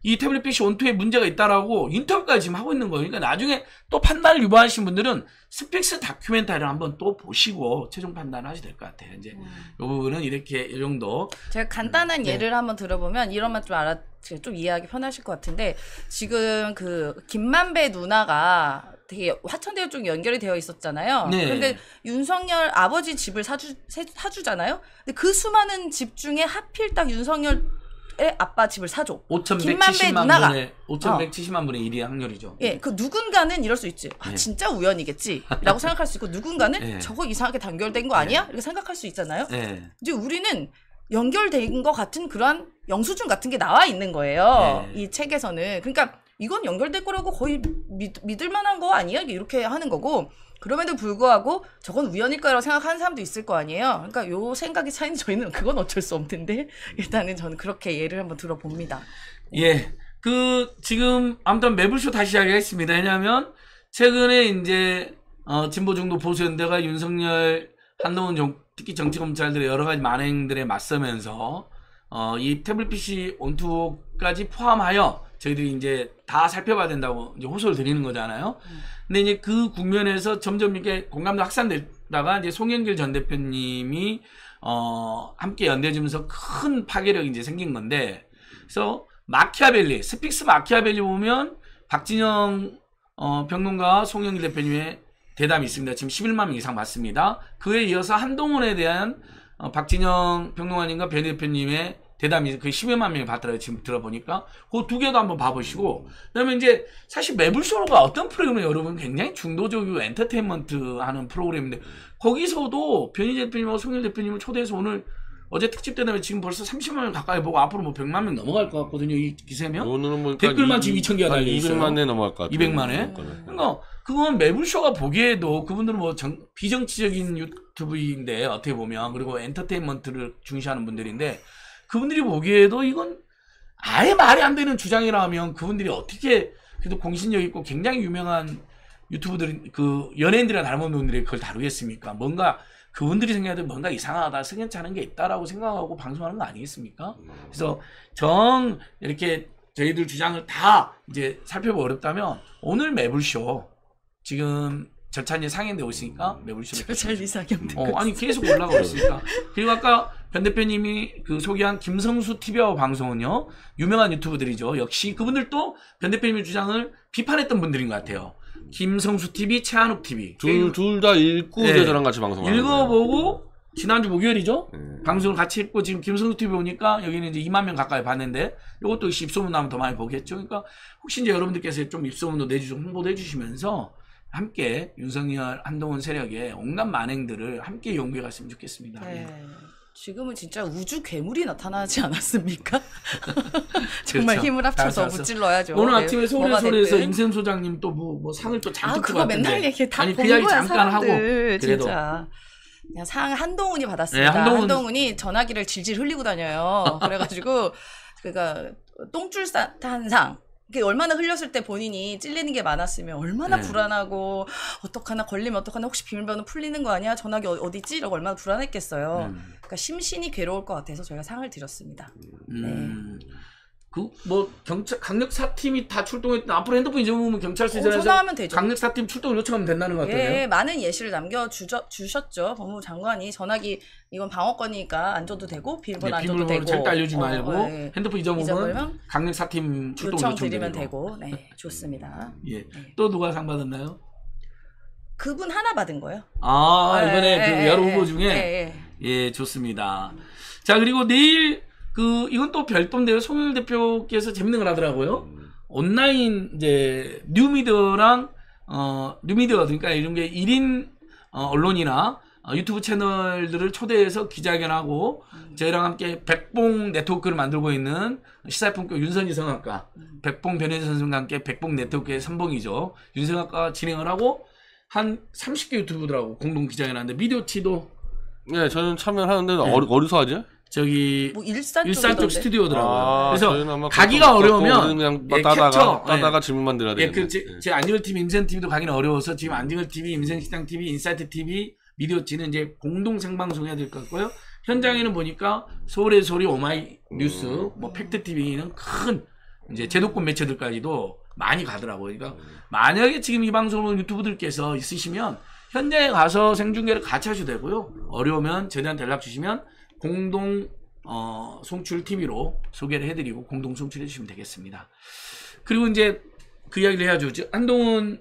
이 태블릿 PC one two에 문제가 있다라고 인터뷰까지 지금 하고 있는 거예요. 그러니까 나중에 또 판단을 유보하신 분들은 스픽스 다큐멘터리를 한번 또 보시고 최종 판단을 하셔야 될 것 같아요. 이제 음. 이 부분은 이렇게 이 정도 제가 간단한 네. 예를 한번 들어보면 이런 말좀 알아 좀 이해하기 편하실 것 같은데 지금 그 김만배 누나가 되게 화천대유 쪽 연결이 되어 있었잖아요. 네. 근데 윤석열 아버지 집을 사주 세- 사주잖아요. 근데 그 수많은 집 중에 하필 딱 윤석열의 아빠 집을 사줘. 김만배 5,170만 누나가. 분의 5,170만 분의 1의 확률이죠. 예, 그 누군가는 이럴 수 있지. 아, 네. 진짜 우연이겠지라고 생각할 수 있고 누군가는 네. 저거 이상하게 단결된 거 아니야? 이렇게 생각할 수 있잖아요. 네. 이제 우리는 연결된 것 같은 그러한 영수증 같은 게 나와 있는 거예요. 네. 이 책에서는. 그러니까 이건 연결될 거라고 거의 믿, 믿을 만한 거 아니야? 이렇게 하는 거고. 그럼에도 불구하고 저건 우연일 거라고 생각하는 사람도 있을 거 아니에요. 그러니까 요 생각이 차이는 저희는 그건 어쩔 수 없는데 일단은 저는 그렇게 예를 한번 들어봅니다. 예. 그, 지금, 아무튼 매불쇼 다시 이야기하겠습니다. 왜냐하면, 최근에 이제, 어, 진보 정도 보수 연대가 윤석열, 한동훈 정, 특히 정치 검찰들의 여러 가지 만행들에 맞서면서, 어, 이 태블릿 PC one two까지 포함하여 저희들이 이제 다 살펴봐야 된다고 이제 호소를 드리는 거잖아요. 근데 이제 그 국면에서 점점 이렇게 공감도 확산되다가 이제 송영길 전 대표님이 어 함께 연대하면서 큰 파괴력이 이제 생긴 건데 그래서 마키아벨리 스픽스 마키아벨리 보면 박진영 어 평론가 송영길 대표님의 대담이 있습니다. 지금 11만 명 이상 봤습니다. 그에 이어서 한동훈에 대한 어, 박진영 평론가님과 변 대표님의 대담이 그 10여만 명이 봤더라고요. 지금 들어보니까. 그 두 개도 한번 봐보시고. 그 다음에 이제 사실 매불쇼가 어떤 프로그램은 여러분 굉장히 중도적이고 엔터테인먼트 하는 프로그램인데 거기서도 변희 대표님하고 송일 대표님을 초대해서 오늘 어제 특집 때문에 지금 벌써 30만 명 가까이 보고 앞으로 뭐 100만 명 넘어갈 것 같거든요. 이 기세면. 오늘은 뭐 댓글만 지금 2,000 개가 달려 있어요. 200만 회 넘어갈 것 같아요. 200만 회? 그러니까 그건 매불쇼가 보기에도 그분들은 뭐 정- 비정치적인 유튜브인데 어떻게 보면 그리고 엔터테인먼트를 중시하는 분들인데 그분들이 보기에도 이건 아예 말이 안 되는 주장이라면 그분들이 어떻게 그래도 공신력 있고 굉장히 유명한 유튜브들 그 연예인들이나 다른 분들이 그걸 다루겠습니까? 뭔가 그분들이 생각해도 뭔가 이상하다, 승연치 않은 게 있다라고 생각하고 방송하는 거 아니겠습니까? 그래서 정 이렇게 저희들 주장을 다 이제 살펴보기 어렵다면 오늘 매불쇼 지금 절찬이 상행되고 있으니까 매불쇼 잘 이상형 어, 아니 계속 올라가고 있으니까. 그리고 아까 변 대표님이 그 소개한 김성수 TV와 방송은요 유명한 유튜브들이죠. 역시 그분들도 변 대표님의 주장을 비판했던 분들인 것 같아요. 김성수 TV, 최한욱 TV. 둘둘 다 읽고 네. 저랑 같이 방송하는 거예요. 읽어보고 지난주 목요일이죠. 네. 방송을 같이 했고 지금 김성수 TV 보니까 여기는 이제 2만 명 가까이 봤는데 이것도 역시 입소문 나면 더 많이 보겠죠. 그러니까 혹시 이제 여러분들께서 좀 입소문도 내주시고 홍보도 해주시면서 함께 윤석열 한동훈 세력의 온갖 만행들을 함께 연구해 갔으면 좋겠습니다. 네. 지금은 진짜 우주 괴물이 나타나지 않았습니까? 정말 그렇죠. 힘을 합쳐서 알았어, 알았어. 무찔러야죠. 오늘 네, 아침에 소래소래에서 됐든. 임샘 소장님 또 뭐 뭐 상을 또아 잔뜩 그거 주고 맨날 얘기 다 아니 본 거야 잠깐 하고 사람들 그래도 진짜. 그냥 상 한동훈이 받았습니다. 네, 한동훈- 한동훈 이 전화기를 질질 흘리고 다녀요. 그래가지고 그니까 똥줄 싼 상. 이게 얼마나 흘렸을 때 본인이 찔리는 게 많았으면 얼마나 네. 불안하고 어떡하나 걸리면 어떡하나 혹시 비밀번호 풀리는 거 아니야 전화기 어- 어디 있지 이러고 얼마나 불안했겠어요. 음. 그러니까 심신이 괴로울 것 같아서 저희가 상을 드렸습니다. 음. 그 뭐 경찰 강력 사팀이 다 출동했던 앞으로 핸드폰 잊어먹으면 경찰 어, 수사에서. 강력 사팀 출동을 요청하면 된다는 것 같아요. 예, 많은 예시를 남겨 주셨죠. 법무부 장관이 전화기 이건 방어권이니까 안 줘도 되고 비밀번호 안 줘도 네, 되고 절대 알려주지 어, 말고 어, 예. 핸드폰 잊어먹으면 강력 사팀 출동 요청 드리면 되고. 되고 네 좋습니다. 예. 또 누가 상 받았나요? 그분 하나 받은 거예요. 아 이번에 예, 그 예, 여러 예, 후보 중에 예, 예. 예, 좋습니다. 자, 그리고 내일 그 이건 또 별도인데요. 송일 대표께서 재밌는 걸 하더라고요. 온라인 이제 뉴미디어랑 어 뉴미디어 그러니까 이런 게 1인 어, 언론이나 어, 유튜브 채널들을 초대해서 기자회견하고 저희랑 함께 백봉 네트워크를 만들고 있는 시사품격 윤선희 성악가 백봉 변혜진 선생과 함께 백봉 네트워크의 선봉이죠. 윤성악가 진행을 하고 한 30개 유튜브들하고 공동 기자회견하는데 미디어치도 네, 저는 참여를 하는데 네. 어디, 어디서 하죠? 저기 뭐 일산 일산 쪽 쪽이던데? 스튜디오더라고요. 아, 그래서 아마 가기가 그것도- 그것도 어려우면 그냥 예, 따다가 캡처, 따다가 예. 질문만 드려야 예, 되겠네. 그, 제, 제 안진걸 TV, 인생 TV도 가기는 어려워서 지금 안진걸 TV, 인생식당 TV, 인사이트 TV, 미디어치는 이제 공동 생방송해야 될 것 같고요. 현장에는 보니까 서울의 소리, 오마이 뉴스, 뭐 팩트 TV는 큰 이제 제도권 매체들까지도 많이 가더라고요. 그러니까 만약에 지금 이 방송을 유튜브들께서 있으시면 현장에 가서 생중계를 같이 하셔도 되고요. 어려우면 저희한테 연락 주시면 공동 어, 송출 TV로 소개를 해드리고 공동 송출해 주시면 되겠습니다. 그리고 이제 그 이야기를 해야죠. 저 한동훈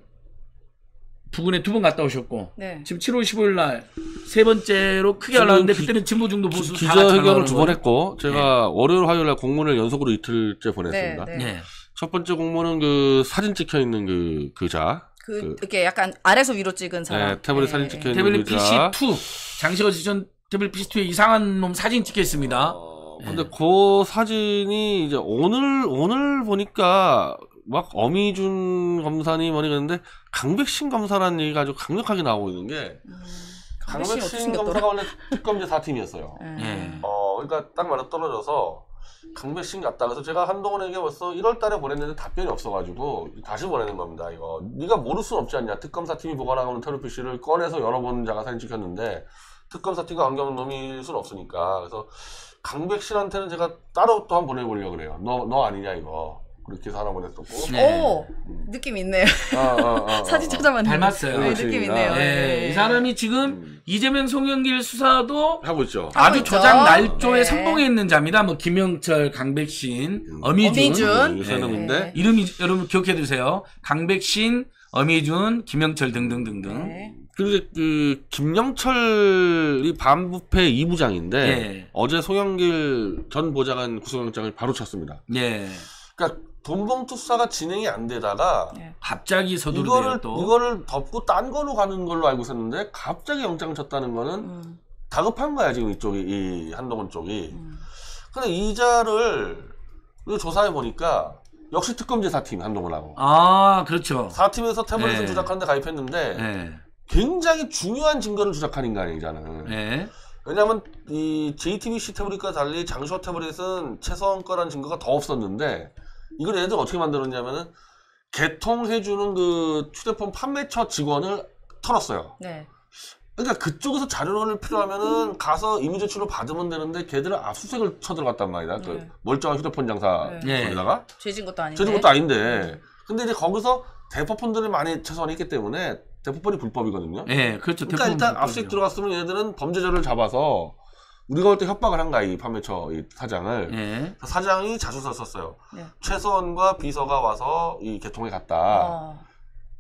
부근에 두 번 갔다 오셨고 네. 지금 7월 15일 날 세 번째로 크게 하려는데 기- 그때는 진보 중도 보수 기, 기자회견을 두 번 했고 제가 월요일 화요일 날 공문을 연속으로 이틀째 보냈습니다. 네. 네. 첫 번째 공문은 그 사진 찍혀 있는 그 그자. 그, 그- 이렇게 약간 아래서 위로 찍은 사람. 네, 태블릿 예, 사진 예. 찍혀 있는 태블릿 그자. PC2 장시호 지전 태블릿 PC2에 이상한 놈 사진 찍혀 있습니다. 어, 근데 그 사진이 이제 오늘 오늘 보니까 막 어미준 검사님 뭐니 그랬는데 강백신 검사라는 얘기가 아주 강력하게 나오고 있는 게 강백신 어떻게 강백신? 검사가 원래 특검제 4팀이었어요. 예. 예. 어, 그러니까 딱 말로 떨어져서 강백신 갔다. 그래서 제가 한동훈에게 벌써 1월 달에 보냈는데 답변이 없어가지고 다시 보내는 겁니다. 이거 네가 모를 순 없지 않냐. 특검 사 팀이 보관하고 테러 PC를 꺼내서 여러 번 자가 사진 찍혔는데 특검사 팀과 안경 놈일 순 없으니까. 그래서 강백신한테는 제가 따로 또 한 번 보내보려고 그래요. 너 너 아니냐 이거. 그렇게 해서 하나 보냈었고. 네. 오 느낌 있네요. 어, 어, 어, 어, 사진 어. 찾아봤는데 닮았어요. 네. 느낌 아, 있네요. 예, 예. 이 사람이 지금 음. 이재명 송영길 수사도 하고 있죠. 아주. 조작 날조에 네. 성공해 있는 자입니다. 뭐 김영철, 강백신, 음. 어미준, 어미준. 네. 네. 이름이 여러분 기억해 두세요. 강백신, 어미준, 김영철 등등등등. 네. 그리고 이제 그 김영철이 반부패 2부장인데 예. 어제 송영길 전 보좌관 구속영장을 바로 쳤습니다. 예. 그러니까 돈봉투 수사가 진행이 안 되다가 네. 갑자기 서두르대요 이거를 또. 이거를 덮고 딴 걸로 가는 걸로 알고 있었는데 갑자기 영장을 쳤다는 거는 음, 다급한 거야 지금 이쪽이 이 한동훈 쪽이. 음. 근데 이자를 이거 조사해 보니까 역시 특검제 4팀 한동훈하고 아, 그렇죠. 4팀에서 태블릿을 네. 조작하는데 가입했는데 예. 굉장히 중요한 증거를 조작한 이자는. 예. 왜냐하면 이 JTBC 태블릿과 달리 장시호 태블릿은 최소한 거란 증거가 더 없었는데 이걸 얘들 어떻게 만들었냐면은 개통해주는 그 휴대폰 판매처 직원을 털었어요. 네. 그러니까 그쪽에서 자료를 필요하면은 가서 이미 제출을 받으면 되는데 걔들은 압수수색을 쳐들어갔단 말이다. 그 네. 멀쩡한 휴대폰 네. 장사에다가 죄진 것도 아닌데. 저런 것도 아닌데. 근데 이제 거기서 대포폰들이 많이 최소한 있기 때문에 대포폰이 불법이거든요. 예, 그렇죠. 그러니까 일단 불법이죠. 압수수색 들어갔으면 얘네들은 범죄자를 잡아서 우리가 볼 때 협박을 한 거야 이 판매처 이 사장을 예. 사장이 자소서 썼어요 네. 최소원과 비서가 와서 이 개통에 갔다 어.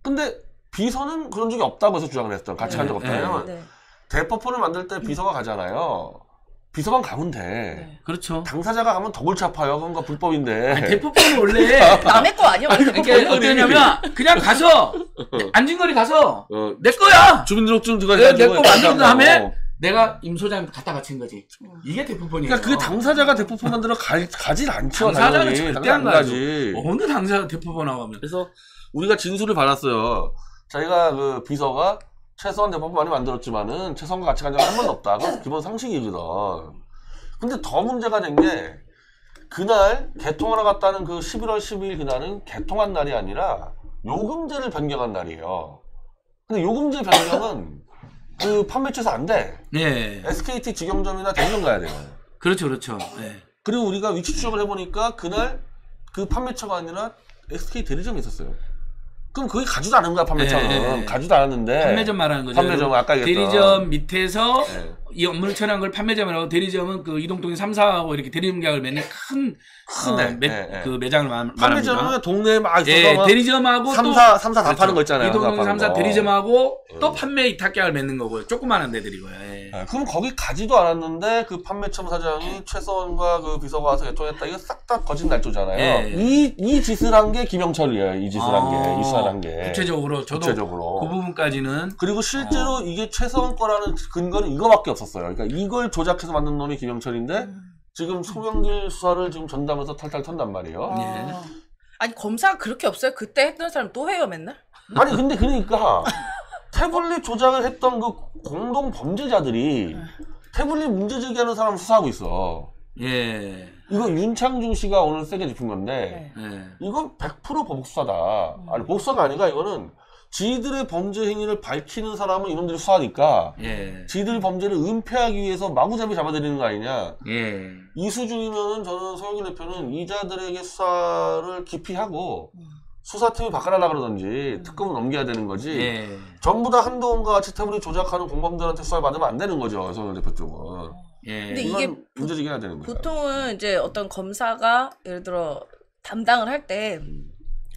근데 비서는 그런 적이 없다고 해서 주장을 했던 같이 네, 간적 없다 네. 왜냐면 네. 대포폰을 만들 때 비서가 가잖아요 비서만 가면 돼 네. 그렇죠. 당사자가 가면 더 골치 아파요 그건 거 불법인데 아니, 대포폰은 원래 남의 거 아니야? 원래 이게 대포폰이- 어떠냐면 그냥 가서 안진거리 가서 어, 내 거야. 주민등록증 누가 내- 내거 만든 간다고. 다음에 내가 임 소장한테 갖다 바친 거지. 음. 이게 대포폰이에요. 그러니까 그 당사자가 대포폰 만들어 가, 가질 않죠 당사자는 당연히. 절대 당연히 안 가죠. 가지 어느 당사자 대포폰하고 하면 그래서 우리가 진술을 받았어요. 자기가 그 비서가 최소한 대법원 많이 만들었지만은 최소한과 같이 간 적은 한 번도 없다. 그건 기본 상식이거든. 근데 더 문제가 된 게 그날 개통하러 갔다는 그 11월 12일 그날은 개통한 날이 아니라 요금제를 변경한 날이에요. 근데 요금제 변경은 그 판매처에서 안 돼. 예. SKT 직영점이나 대리점 가야 돼요. 그렇죠, 그렇죠. 예. 그리고 우리가 위치 추적을 해보니까 그날 그 판매처가 아니라 SK 대리점이 있었어요. 그럼 그게 가지도 않은 거야 판매처는 예, 예. 가지도 않았는데 판매점 말하는 거죠. 판매점 아까 얘기했던 대리점 밑에서 예. 이 업무를 처리한 걸 판매점이라고 대리점은 그 이동통행 3사하고 이렇게 대리점 계약을 맺는 큰, 큰 어, 네, 매- 네, 네. 그 매장을 말- 판매점은 말합니다. 동네에 막 있어서 예, 막 대리점하고 3, 또 4, 3, 4다 그렇죠. 파는 거 있잖아요. 파는 3사 거. 대리점하고 음. 또 판매 위탁 계약을 맺는 거고요. 조그마한 데들이고요. 예. 예, 그럼 거기 가지도 않았는데 그 판매점 사장이 최서원과 그 비서가 와서 개통했다. 이거 싹 다 거짓 날조잖아요. 예. 이, 이 짓을 한 게 김영철이에요. 이 짓을 한 게, 아, 이 수사를 한 게. 구체적으로 저도 구체적으로. 그 부분까지는 그리고 실제로 어. 이게 최서원 거라는 근거는 이거밖에 없었어요. 그러니까 이걸 조작해서 만든 놈이 김영철인데 음. 지금 송영길 수사를 지금 전담해서 탈탈 턴단 말이에요. 어. 예. 아니 검사가 그렇게 없어요? 그때 했던 사람 또 해요 맨날? 아니 근데 그러니까 태블릿 조작을 했던 그 공동 범죄자들이 네. 태블릿 문제 제기하는 사람을 수사하고 있어. 예. 이거 윤창중 씨가 오늘 세게 짚은 건데 네. 예. 이건 100% 보복 수사다. 아니 보복 수사가 아니라 이거는 지들의 범죄 행위를 밝히는 사람은 이놈들이 수사하니까 예. 지들 범죄를 은폐하기 위해서 마구잡이 잡아들이는 거 아니냐. 예. 이 수준이면은 저는 소영길 대표는 이자들에게 수사를 깊이 하고 음. 수사팀이 바꿔달라 그러든지 특검을 넘겨야 되는 거지. 예. 전부 다 한동훈과 같이 태블릿 조작하는 공범들한테 수사를 받으면 안 되는 거죠. 소영길 대표 쪽은. 예. 근데 이게 문제제기 해야 되는 거예요. 보통은 이제 어떤 검사가 예를 들어 담당을 할 때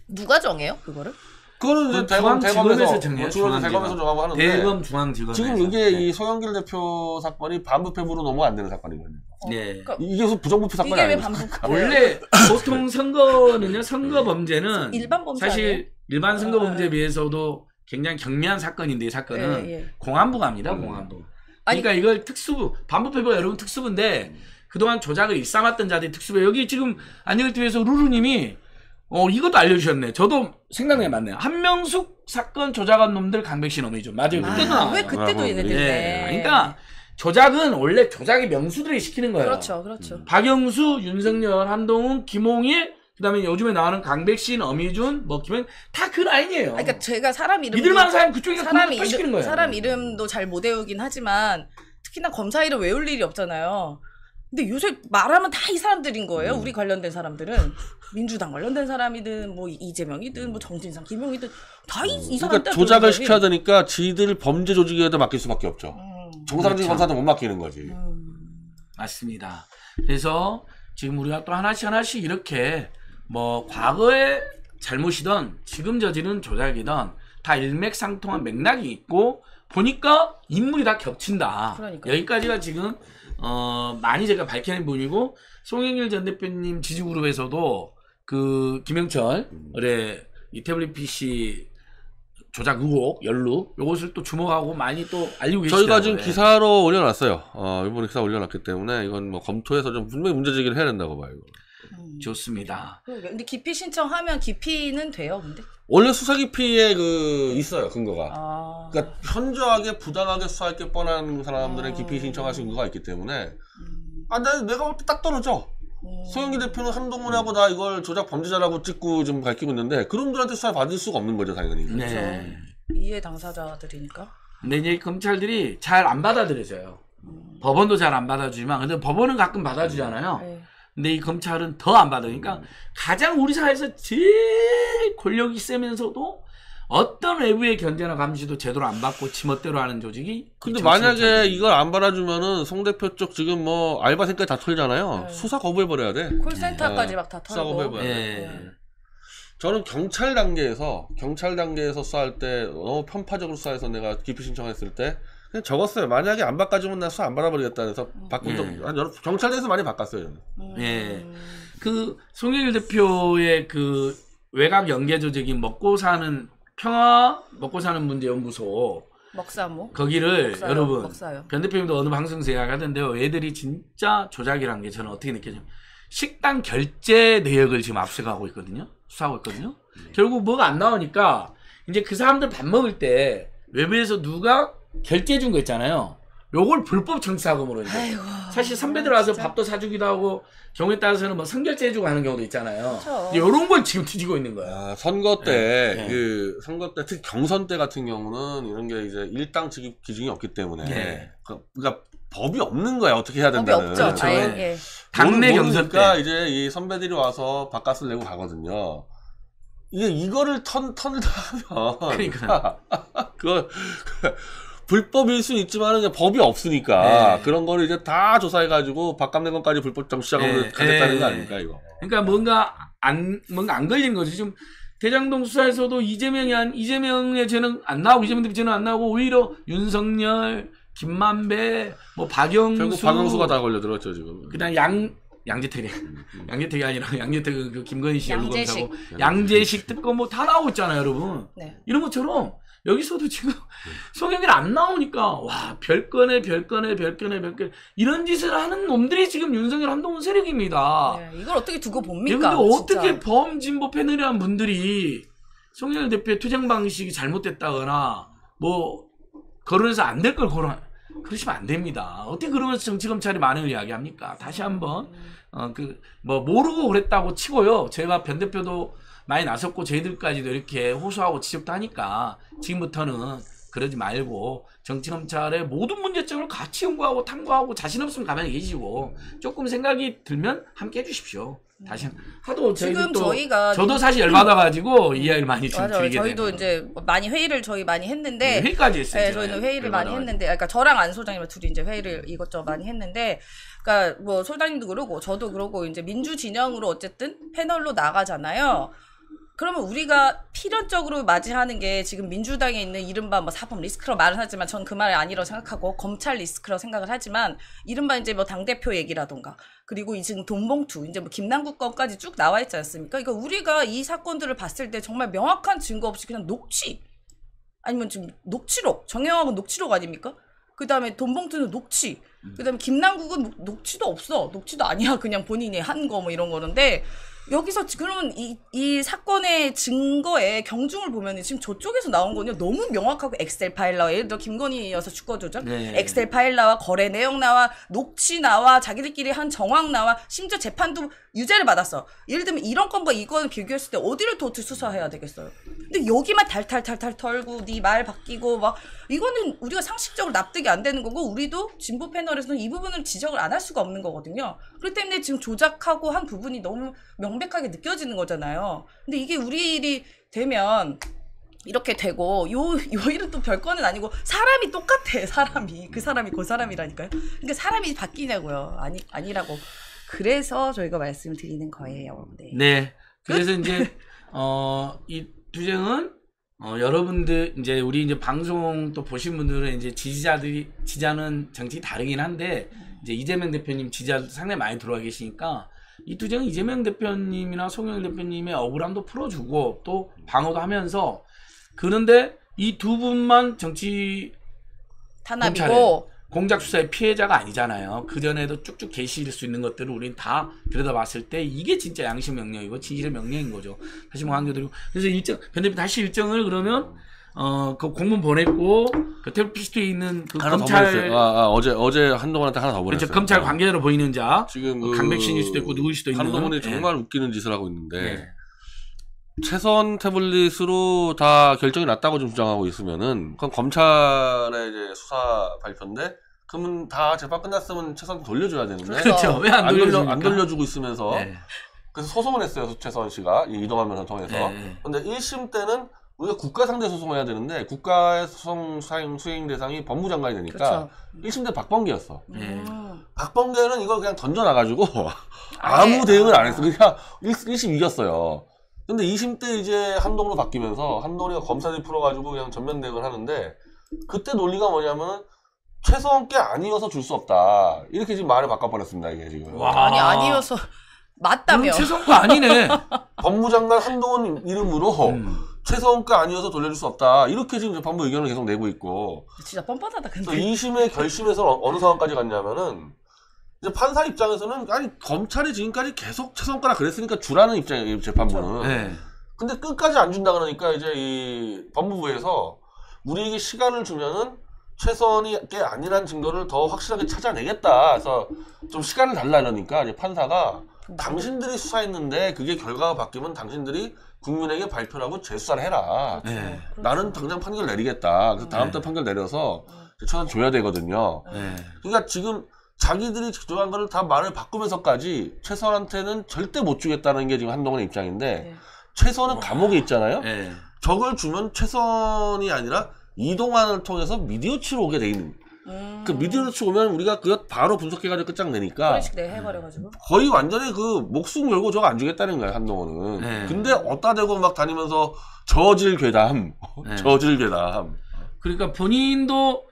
누가 정해요 그거를? 그거는 대검, 대검에서, 정해요, 어, 중앙 중앙지검. 대검에서 정하고 하는데. 대검 중앙지검 지금 이게 이 소영길 대표 사건이 반부패부로 넘어 안 되는 사건이거든요. 예. 그러니까 이게 무슨 부정부패 사건이 이게 아니고. 반복? 원래 보통 선거는요 선거 범죄는 일반 범죄 사실 일반 선거 아, 범죄에 아. 비해서도 굉장히 경미한 사건인데 이 사건은 예, 예. 공안부가 합니다 음. 공안부. 아니- 그러니까 이걸 특수부 반부패부가 여러분 특수부인데 그동안 조작을 일삼았던 자들이 특수부 여기 지금 안녕을 TV에서 루루님이 어 이것도 알려주셨네. 저도 생각나게 맞네요. 한명숙 사건 조작한 놈들 강백신 어미죠. 맞아요. 그때도 아, 나와요. 왜 그때도 아, 얘네들 예. 그러니까 조작은 원래 조작의 명수들이 시키는 거예요. 그렇죠, 그렇죠. 박영수, 윤석열, 한동훈, 김홍일, 그다음에 요즘에 나오는 강백신, 어미준, 뭐 김현 다그 라인이에요. 아, 그러니까 제가 사람 이름 믿을 만한 사람 그쪽이가 사람 사람 시키는 이름 거예요. 사람 이름도 잘 못 외우긴 하지만 특히나 검사 이름 외울 일이 없잖아요. 근데 요새 말하면 다 이 사람들인 거예요. 음. 우리 관련된 사람들은 민주당 관련된 사람이든 뭐 이재명이든 뭐 정진상, 김용이든 다이이 사람들 그러니까 조작을 시켜야 되니까 지들 범죄 조직에다 맡길 수밖에 없죠. 음, 정상적인 그렇죠. 검사도 못 맡기는 거지. 음. 맞습니다. 그래서 지금 우리가 또 하나씩 하나씩 이렇게 뭐 과거의 잘못이던 지금 저지른 조작이던 다 일맥상통한 맥락이 있고 보니까 인물이 다 겹친다. 그러니까요. 여기까지가 지금 어 많이 제가 밝혀낸 부분이고 송영길 전 대표님 지지그룹에서도 그 김영철의 이 태블릿 PC 조작 의혹 연루 요것을 또 주목하고 많이 또 알리고 계시더라고요. 저희가 지금 예. 기사로 올려놨어요. 어, 이번에 기사 올려놨기 때문에 이건 뭐 검토해서 좀 분명히 문제 제기를 해야 된다고 봐요. 이거. 음. 좋습니다. 그러게. 근데 기피 신청하면 기피는 돼요, 근데? 원래 수사 기피에 그 있어요 근거가. 아. 그러니까 현저하게 부당하게 수사할 게 뻔한 사람들은 음. 기피 신청할 수 있는 거가 있기 때문에 음. 아, 나, 내가 볼 때 딱 떨어져. 음. 소영기 대표는 한동훈하고 나 이걸 조작 범죄자라고 찍고 좀 밝히고 있는데 그놈들한테 수사 받을 수가 없는 거죠 당연히. 네. 이해 당사자들이니까. 근데 이제 검찰들이 잘 안 받아들여져요. 법원도 잘 안 받아주지만, 근데 법원은 가끔 받아주잖아요. 네. 근데 이 검찰은 더 안 받으니까 가장 우리 사회에서 제일 권력이 세면서도 어떤 외부의 견제나 감시도 제대로 안 받고 지멋대로 하는 조직이 근데 이 만약에. 이걸 안 받아주면은 송 대표 쪽 지금 뭐 알바생까지 다 털잖아요. 네. 수사 거부해버려야 돼. 콜센터까지 네. 막다 수사 털고. 거부해버려야 돼. 예. 저는 경찰 단계에서 경찰 단계에서 수사할 때 너무 편파적으로 수사해서 내가 기피 신청했을 때 그냥 적었어요. 만약에 안 바꿔주면 나 수사 안 받아버리겠다 해서 바꾼 적, 예. 한 여러, 경찰에서 많이 바꿨어요. 저는. 음. 예. 그 송영일 대표의 그 외곽 연계 조직인 먹고 사는 평화 먹고 사는 문제 연구소 먹사모. 거기를 먹사요, 여러분 먹사요. 변 대표님도 어느 방송에서 이야기하던데요. 애들이 진짜 조작이라는 게 저는 어떻게 느껴져요? 식당 결제 내역을 지금 압수하고 있거든요. 수사하고 있거든요. 결국 뭐가 안 나오니까 이제 그 사람들 밥 먹을 때 외부에서 누가 결제해 준 거 있잖아요. 요걸 불법 청사금으로 이제 아이고. 사실 선배 들 와서 진짜. 밥도 사주기도 하고 경우에 따라서는 뭐 선결제해주고 하는 경우도 있잖아요. 그쵸. 이런 걸 지금 뒤지고 있는 거야. 아, 선거 때, 예, 예. 그, 선거 때, 특히 경선 때 같은 경우는 이런 게 이제 일당 기- 기준이 없기 때문에. 예. 그, 그러니까 법이 없는 거야. 어떻게 해야 법이 된다는. 없죠. 그렇죠. 아예. 예. 예. 당내 경선 때. 이제 이 선배들이 와서 밥값을 내고 가거든요. 이게 이거를 턴 턴을 하면 그러니까요. 그거 불법일 수는 있지만 은 법이 없으니까 네. 그런 거를 이제 다 조사해가지고 밥값 낸 것까지 불법 정치자금으로 네. 가졌다는 네. 거 아닙니까 이거? 그러니까 뭔가 안 뭔가 안 걸리는 거죠. 지금 대장동 수사에서도 이재명이 안 이재명의 죄는 안 나오고 이재명 대표 죄는 안 나오고 오히려 윤석열, 김만배, 뭐 박영수, 결국 박영수가 다 걸려들었죠 지금. 그다음 양 양재택이 양재택이 아니라 양재택 그, 그 김건희 씨 양재식. 연구검사고 양재식 특검 뭐 다 나오고 있잖아요, 여러분. 네. 이런 것처럼 여기서도 지금 송영길 안 나오니까 와 별건에 별건에 별건에 별건 이런 짓을 하는 놈들이 지금 윤석열 한동훈 세력입니다. 네, 이걸 어떻게 두고 예, 봅니까? 근데 어떻게 진짜. 범진보 패널이란 분들이 송영길 대표의 투쟁 방식이 잘못됐다거나 뭐 거론해서 안 될 걸 거론 그러시면 안 됩니다. 어떻게 그러면서 정치 검찰이 만행을 이야기합니까? 다시 한번 어 그 뭐 모르고 그랬다고 치고요. 제가 변 대표도 많이 나섰고 저희들까지도 이렇게 호소하고 지적도 하니까 지금부터는 그러지 말고 정치검찰의 모든 문제점을 같이 연구하고 탐구하고 자신 없으면 가만히 계시고 조금 생각이 들면 함께 해주십시오. 다시 한- 하도 지금 또 저희가 저도 사실 열받아가지고 이 이야기를 많이 좀 맞아요. 드리게 저희도 되네요. 이제 많이 회의를 저희 많이 했는데 네, 회의까지 했어요. 네. 저희는 회의를 많이. 했는데, 그러니까 저랑 안 소장님 둘이 이제 회의를 이것저것 많이 했는데, 그러니까 뭐 소장님도 그러고 저도 그러고 이제 민주 진영으로 어쨌든 패널로 나가잖아요. 그러면 우리가 필연적으로 맞이하는 게 지금 민주당에 있는 이른바 뭐 사법 리스크로 말은 하지만 전 그 말이 아니라고 생각하고 검찰 리스크라고 생각을 하지만 이른바 이제 뭐 당대표 얘기라던가 그리고 이 지금 돈봉투 이제 뭐 김남국 건까지 쭉 나와 있지 않습니까? 그러니까 우리가 이 사건들을 봤을 때 정말 명확한 증거 없이 그냥 녹취 아니면 지금 녹취록 정영학은 녹취록 아닙니까? 그 다음에 돈봉투는 녹취. 그 다음에 김남국은 녹, 녹취도 없어. 녹취도 아니야. 그냥 본인이 한 거 뭐 이런 거는데 여기서 지- 그러면 이, 이 사건의 증거에 경중을 보면 지금 저쪽에서 나온 거는 너무 명확하고 엑셀 파일 나와. 예를 들어 김건희여서 주거 조작. 네. 엑셀 파일 나와, 거래 내용 나와, 녹취 나와, 자기들끼리 한 정황 나와, 심지어 재판도 유죄를 받았어. 예를 들면 이런 건과 이거는 비교했을 때 어디를 더 수사해야 되겠어요? 근데 여기만 달탈탈탈 털고 네 말 바뀌고 막 이거는 우리가 상식적으로 납득이 안 되는 거고 우리도 진보 패널에서는 이 부분을 지적을 안 할 수가 없는 거거든요. 그렇기 때문에 지금 조작하고 한 부분이 너무 명백 하게 느껴지는 거잖아요. 근데 이게 우리 일이 되면 이렇게 되고 요, 요 일은 또 별거는 아니고 사람이 똑같아 사람이 그 사람이 그 사람이라니까요. 그러니까 사람이 바뀌냐고요. 아니 아니라고. 그래서 저희가 말씀을 드리는 거예요. 네. 네. 그래서 이제 어 이 투쟁은 어 여러분들 이제 우리 이제 방송 또 보신 분들은 이제 지지자들이 지지하는 정책이 다르긴 한데 이제 이재명 대표님 지지자들 상당히 많이 들어와 계시니까 이 투쟁은 이재명 대표님이나 송영 대표님의 억울함도 풀어주고 또 방어도 하면서 그런데 이 두 분만 정치 탄압이고 공작 수사의 피해자가 아니잖아요. 그 전에도 쭉쭉 계실 수 있는 것들을 우리는 다 들여다봤을 때 이게 진짜 양심 명령이고 진실의 명령인 거죠. 다시 뭐 한겨드리고 그래서 일정 변대표 다시 일정을 그러면 어 그 공문 보냈고 그 텔피스트에 있는 그 하나 더 검찰 보냈어요. 아, 아, 어제 어제 한동훈한테 하나 더 보냈어요. 그렇죠 검찰 관계자로 보이는 자 지금 뭐그 강백신일 수도 있고 누구일 수도 있는 한동훈이 예. 정말 웃기는 짓을 하고 있는데 예. 최선 태블릿으로 다 결정이 났다고 좀 주장하고 있으면은 그건 검찰의 이제 수사 발표인데 그러면 다 재판 끝났으면 최선 돌려줘야 되는데 그렇죠. 왜안 안, 돌려? 안 돌려주고 있으면서 네. 그래서 소송을 했어요 최선 씨가 이 이동하면서 통해서 네. 근데 1심 때는 우리가 국가 상대 소송을 해야 되는데 국가의 소송 수행, 수행 대상이 법무장관이 되니까 그렇죠. 1심 때 박범계였어 네. 음. 박범계는 이걸 그냥 던져놔가지고 아무 아예, 대응을 아. 안 했어. 그냥 1, 1심 이겼어요. 근데 2심 때 이제 한동으로 바뀌면서 한동이가 검사들이 풀어가지고 그냥 전면 대응을 하는데 그때 논리가 뭐냐면 최소한 게 아니어서 줄 수 없다. 이렇게 지금 말을 바꿔버렸습니다. 이게 지금. 와. 아니 아니어서 맞다며. 최선과 아니네. 법무장관 한동훈 이름으로 음. 최소한가 아니어서 돌려줄 수 없다. 이렇게 지금 재판부 의견을 계속 내고 있고 진짜 뻔뻔하다 그래서 근데. 2심의 결심에서 어- 어느 상황까지 갔냐면은 이제 판사 입장에서는 아니 검찰이 지금까지 계속 최선가라 그랬으니까 주라는 입장이에요 재판부는. 네. 근데 끝까지 안 준다 그러니까 이제 이 법무부에서 우리에게 시간을 주면은 최선이 게 아니란 증거를 더 확실하게 찾아내겠다. 그래서 좀 시간을 달라 이러니까 이제 판사가 당신들이 수사했는데 그게 결과가 바뀌면 당신들이 국민에게 발표하고 재수사를 해라. 네. 나는 당장 판결 내리겠다. 그래서 다음 네. 달 판결 내려서 최선 줘야 되거든요. 네. 그러니까 지금 자기들이 주장한 거를 다 말을 바꾸면서까지 최선한테는 절대 못 주겠다는 게 지금 한동훈의 입장인데 네. 최선은 감옥에 있잖아요. 네. 저걸 주면 최선이 아니라 이동환을 통해서 미디어치로 오게 돼 있는. 음. 그 미디어치 오면 우리가 그거 바로 분석해가지고 끝장 내니까 그런 식으로 해버려가지고. 거의 완전히 그 목숨 걸고 저거 안 주겠다는 거예요 한동훈은. 네. 근데 어따 대고 막 다니면서 저질 괴담, 네. 저질 괴담. 그러니까 본인도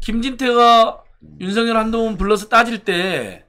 김진태가 윤석열 한동훈 불러서 따질 때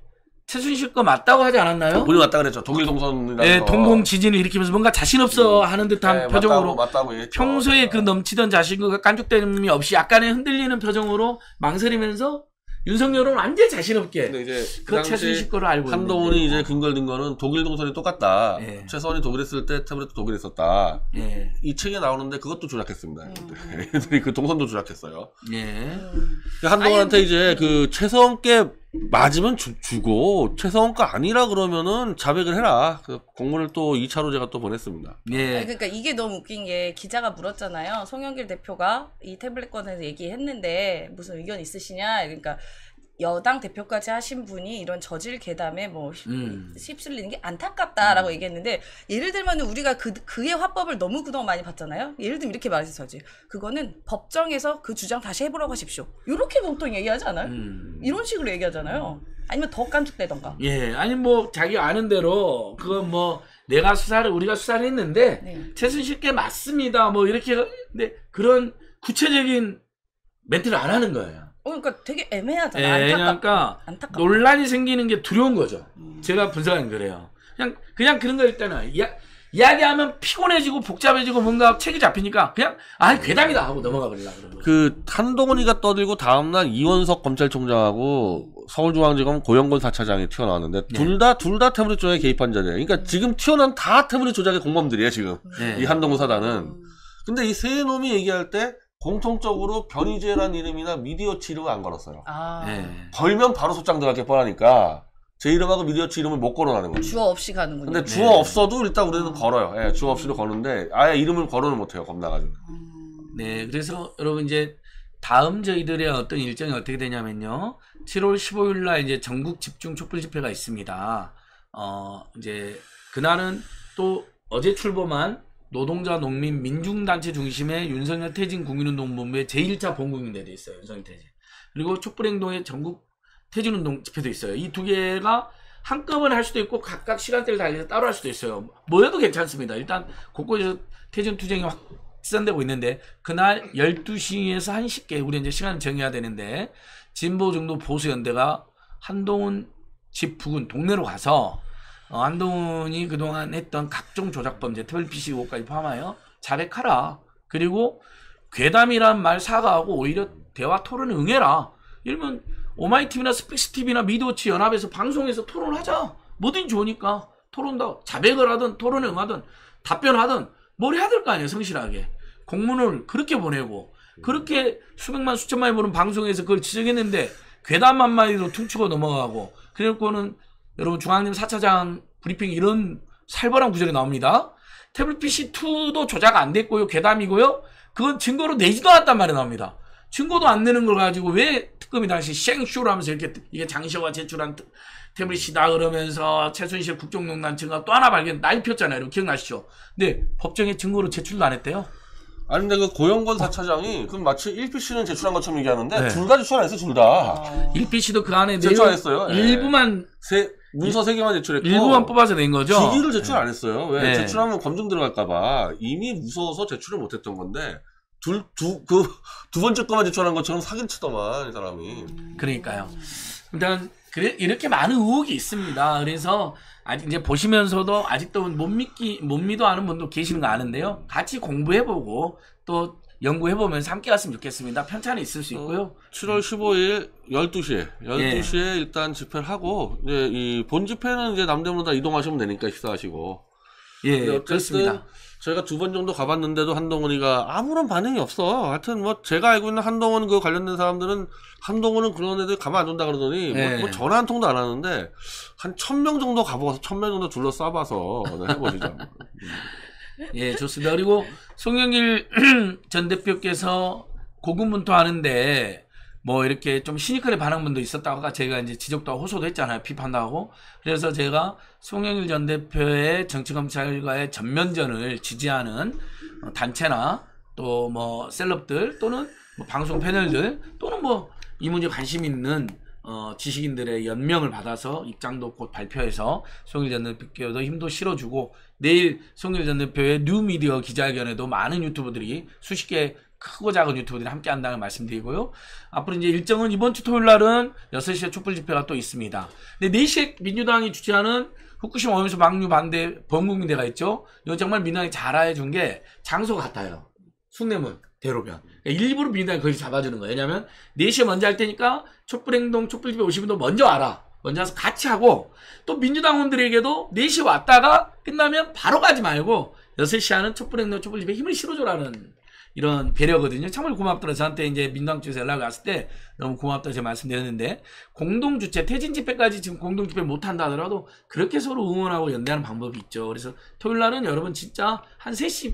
최순실 거 맞다고 하지 않았나요? 본인 왔다 그랬죠. 독일 동선이라는 네, 거. 동공 지진을 일으키면서 뭔가 자신 없어 하는 듯한 네, 표정으로 맞다고, 맞다고 얘기했죠. 평소에 그 넘치던 자신과 깐족됨이 없이 약간의 흔들리는 표정으로 망설이면서 윤석열은 완전 자신 없게 근데 이제 그 당시 최순실 거를 알고 한동훈이 있는데. 이제 근거를 든 거는 독일 동선이 똑같다. 예. 최선이 독일에 있을 때 태블릿도 독일에 있었다. 예, 이 책에 나오는데 그것도 조작했습니다. 음. 그 동선도 조작했어요. 예. 음. 한동훈한테 아니, 이제 그 최성께 맞으면 주, 주고 최성과 아니라 그러면은 자백을 해라. 그 공문을 또 2차로 제가 또 보냈습니다. 아니, 예. 그러니까 이게 너무 웃긴 게 기자가 물었잖아요. 송영길 대표가 이 태블릿 건에서 얘기했는데 무슨 의견 있으시냐? 그러니까 여당 대표까지 하신 분이 이런 저질 괴담에 뭐 휩- 음. 휩쓸리는 게 안타깝다라고 얘기했는데 예를 들면 우리가 그 그의 화법을 너무 그동안 많이 봤잖아요. 예를 들면 이렇게 말했어야지. 그거는 법정에서 그 주장 다시 해보라고 하십시오. 이렇게 보통 얘기하지 않아요? 음. 이런 식으로 얘기하잖아요. 아니면 더 깐죽대던가. 예, 아니 뭐 자기 아는 대로 그건 뭐 내가 수사를 우리가 수사를 했는데 네. 최순실 게 맞습니다. 뭐 이렇게 근데 그런 구체적인 멘트를 안 하는 거예요. 어, 그러니까 되게 애매하잖아. 예, 안타깝. 그러니까 안타깝. 논란이 생기는 게 두려운 거죠. 음. 제가 분석한 그래요. 그냥 그냥 그런 거 일단은 이야, 이야기하면 피곤해지고 복잡해지고 뭔가 책이 잡히니까 그냥 아 괴담이다 하고 넘어가 버리려 그러는. 그 한동훈이가 떠들고 다음날 이원석 검찰총장하고 서울중앙지검 고영건 사차장이 튀어나왔는데 네. 둘다 둘 다 태블릿 조작에 개입한 자들이에요. 그러니까 지금 튀어나온 다 태블릿 조작의 공범들이에요 지금 네. 이 한동훈 사단은. 근데 이 세 놈이 얘기할 때 공통적으로 변희재란 이름이나 미디어치 이름을 안 걸었어요. 아. 네. 걸면 바로 소장 들어갈 게 뻔하니까 제 이름하고 미디어치 이름을 못 걸어나는 거죠. 주어 없이 가는군요. 근데 네. 주어 없어도 일단 우리는 걸어요. 예, 주어 없이도 거는데 아예 이름을 걸어는 못해요. 겁나가지고. 음. 네, 그래서 여러분 이제 다음 저희들의 어떤 일정이 어떻게 되냐면요. 7월 15일 날 이제 전국 집중 촛불 집회가 있습니다. 어, 이제 그날은 또 어제 출범한 노동자 농민 민중단체 중심의 윤석열 퇴진 국민운동본부의 제1차 본국민대도 있어요. 윤석열 퇴진. 그리고 촛불행동의 전국 퇴진운동 집회도 있어요. 이 두 개가 한꺼번에 할 수도 있고 각각 시간대를 달리해서 따로 할 수도 있어요. 뭐여도 괜찮습니다. 일단 곳곳에서 퇴진 투쟁이 확산되고 있는데 그날 12시에서 1시께 우리 이제 시간을 정해야 되는데 진보 중도 보수 연대가 한동훈 집 부근 동네로 가서 어, 한동훈이 그동안 했던 각종 조작 범죄, 태블릿 PC 의혹까지 포함하여 자백하라. 그리고 괴담이란 말 사과하고 오히려 대화 토론에 응해라. 이러면 오마이TV나 스픽스TV나 미디어치 연합에서 방송에서 토론하자. 뭐든 좋으니까 토론하자. 자백을 하든 토론에 응하든 답변하든 뭘 해야 될 거 아니에요, 성실하게. 공문을 그렇게 보내고 그렇게 수백만 수천만이 보는 방송에서 그걸 지적했는데 괴담 한마디로 퉁치고 넘어가고 그래놓고는 여러분 중앙님 4차장 브리핑 이런 살벌한 구절이 나옵니다. 태블릿 PC2도 조작 안 됐고요. 괴담이고요. 그건 증거로 내지도 않았단 말이 나옵니다. 증거도 안 내는 걸 가지고 왜 특검이 당시 쉥쇼를 하면서 이렇게 이게 장시호가 제출한 트- 태블릿이다 그러면서 최순실 국정농단 증거 또 하나 발견 날 폈잖아요. 여러분 기억나시죠? 근데 법정에 증거로 제출도 안 했대요. 아니 근데 그 고영건 사차장이 그럼 마치 1PC는 제출한 것처럼 얘기하는데 네. 둘다 제출 안 했어요. 둘 다. 어. 1PC도 그 안에 제출 안 했어요. 예. 일부만 세 문서 세 개만 제출했고 일부만 뽑아서 낸 거죠. 기기를 제출 안 했어요. 왜? 네. 제출하면 검증 들어갈까봐 이미 무서워서 제출을 못했던 건데 둘 두 그 두 번째 거만 제출한 것처럼 사기를 치더만 이 사람이. 그러니까요. 일단 그래 이렇게 많은 의혹이 있습니다. 그래서 아직 이제 보시면서도 아직도 못 믿기 못 믿어 하는 분도 계시는 거 아는데요. 같이 공부해보고 또 연구해보면서 함께 갔으면 좋겠습니다. 편차는 있을 수 있고요. 7월 15일 12시에 예. 12시에 일단 집회를 하고 이제 이 본 집회는 이제 남대문으로 다 이동하시면 되니까 식사하시고. 예, 근데 어쨌든 그렇습니다. 저희가 두 번 정도 가봤는데도 한동훈이가 아무런 반응이 없어. 하여튼 뭐 제가 알고 있는 한동훈 그 관련된 사람들은 한동훈은 그런 애들 가만 안 둔다 그러더니 뭐- 네. 뭐, 전화 한 통도 안 하는데 한 천 명 정도 가보고서 천 명 정도 둘러싸봐서 해보시죠. 예, 좋습니다. 그리고 송영길 전 대표께서 고군분투 하는데 뭐 이렇게 좀 시니컬의 반응 분도 있었다고 아까 제가 이제 지적도 하고 호소도 했잖아요. 비판도 하고. 그래서 제가 송영길 전 대표의 정치검찰과의 전면전을 지지하는 어, 단체나 또 뭐 셀럽들 또는 뭐 방송 패널들 또는 뭐 이 문제 관심 있는 어, 지식인들의 연명을 받아서 입장도 곧 발표해서 송일 전 대표께도 힘도 실어주고 내일 송일 전 대표의 뉴미디어 기자회견에도 많은 유튜버들이 수십 개 크고 작은 유튜버들이 함께 한다는 말씀드리고요. 앞으로 이제 일정은 이번 주 토요일 날은 6시에 촛불 집회가 또 있습니다. 근데 4시에 민주당이 주최하는 후쿠시마 오염수 방류 반대 범국민대가 있죠. 이거 정말 민주당이 잘 알아준 게 장소 같아요. 숭례문, 대로변. 그러니까 일부러 민주당이 거기 잡아주는 거예요. 왜냐면 4시에 먼저 할 테니까 촛불행동, 촛불집회 오신 분도 먼저 와라. 먼저 와서 같이 하고 또 민주당원들에게도 4시에 왔다가 끝나면 바로 가지 말고 6시 하는 촛불행동, 촛불집회 힘을 실어줘라는 이런 배려거든요. 정말 고맙더라. 저한테 이제 민주당 쪽에서 연락이 왔을 때 너무 고맙다 제가 말씀드렸는데 공동주최, 퇴진 집회까지 지금 공동집회 못한다 하더라도 그렇게 서로 응원하고 연대하는 방법이 있죠. 그래서 토요일 날은 여러분 진짜 한 3시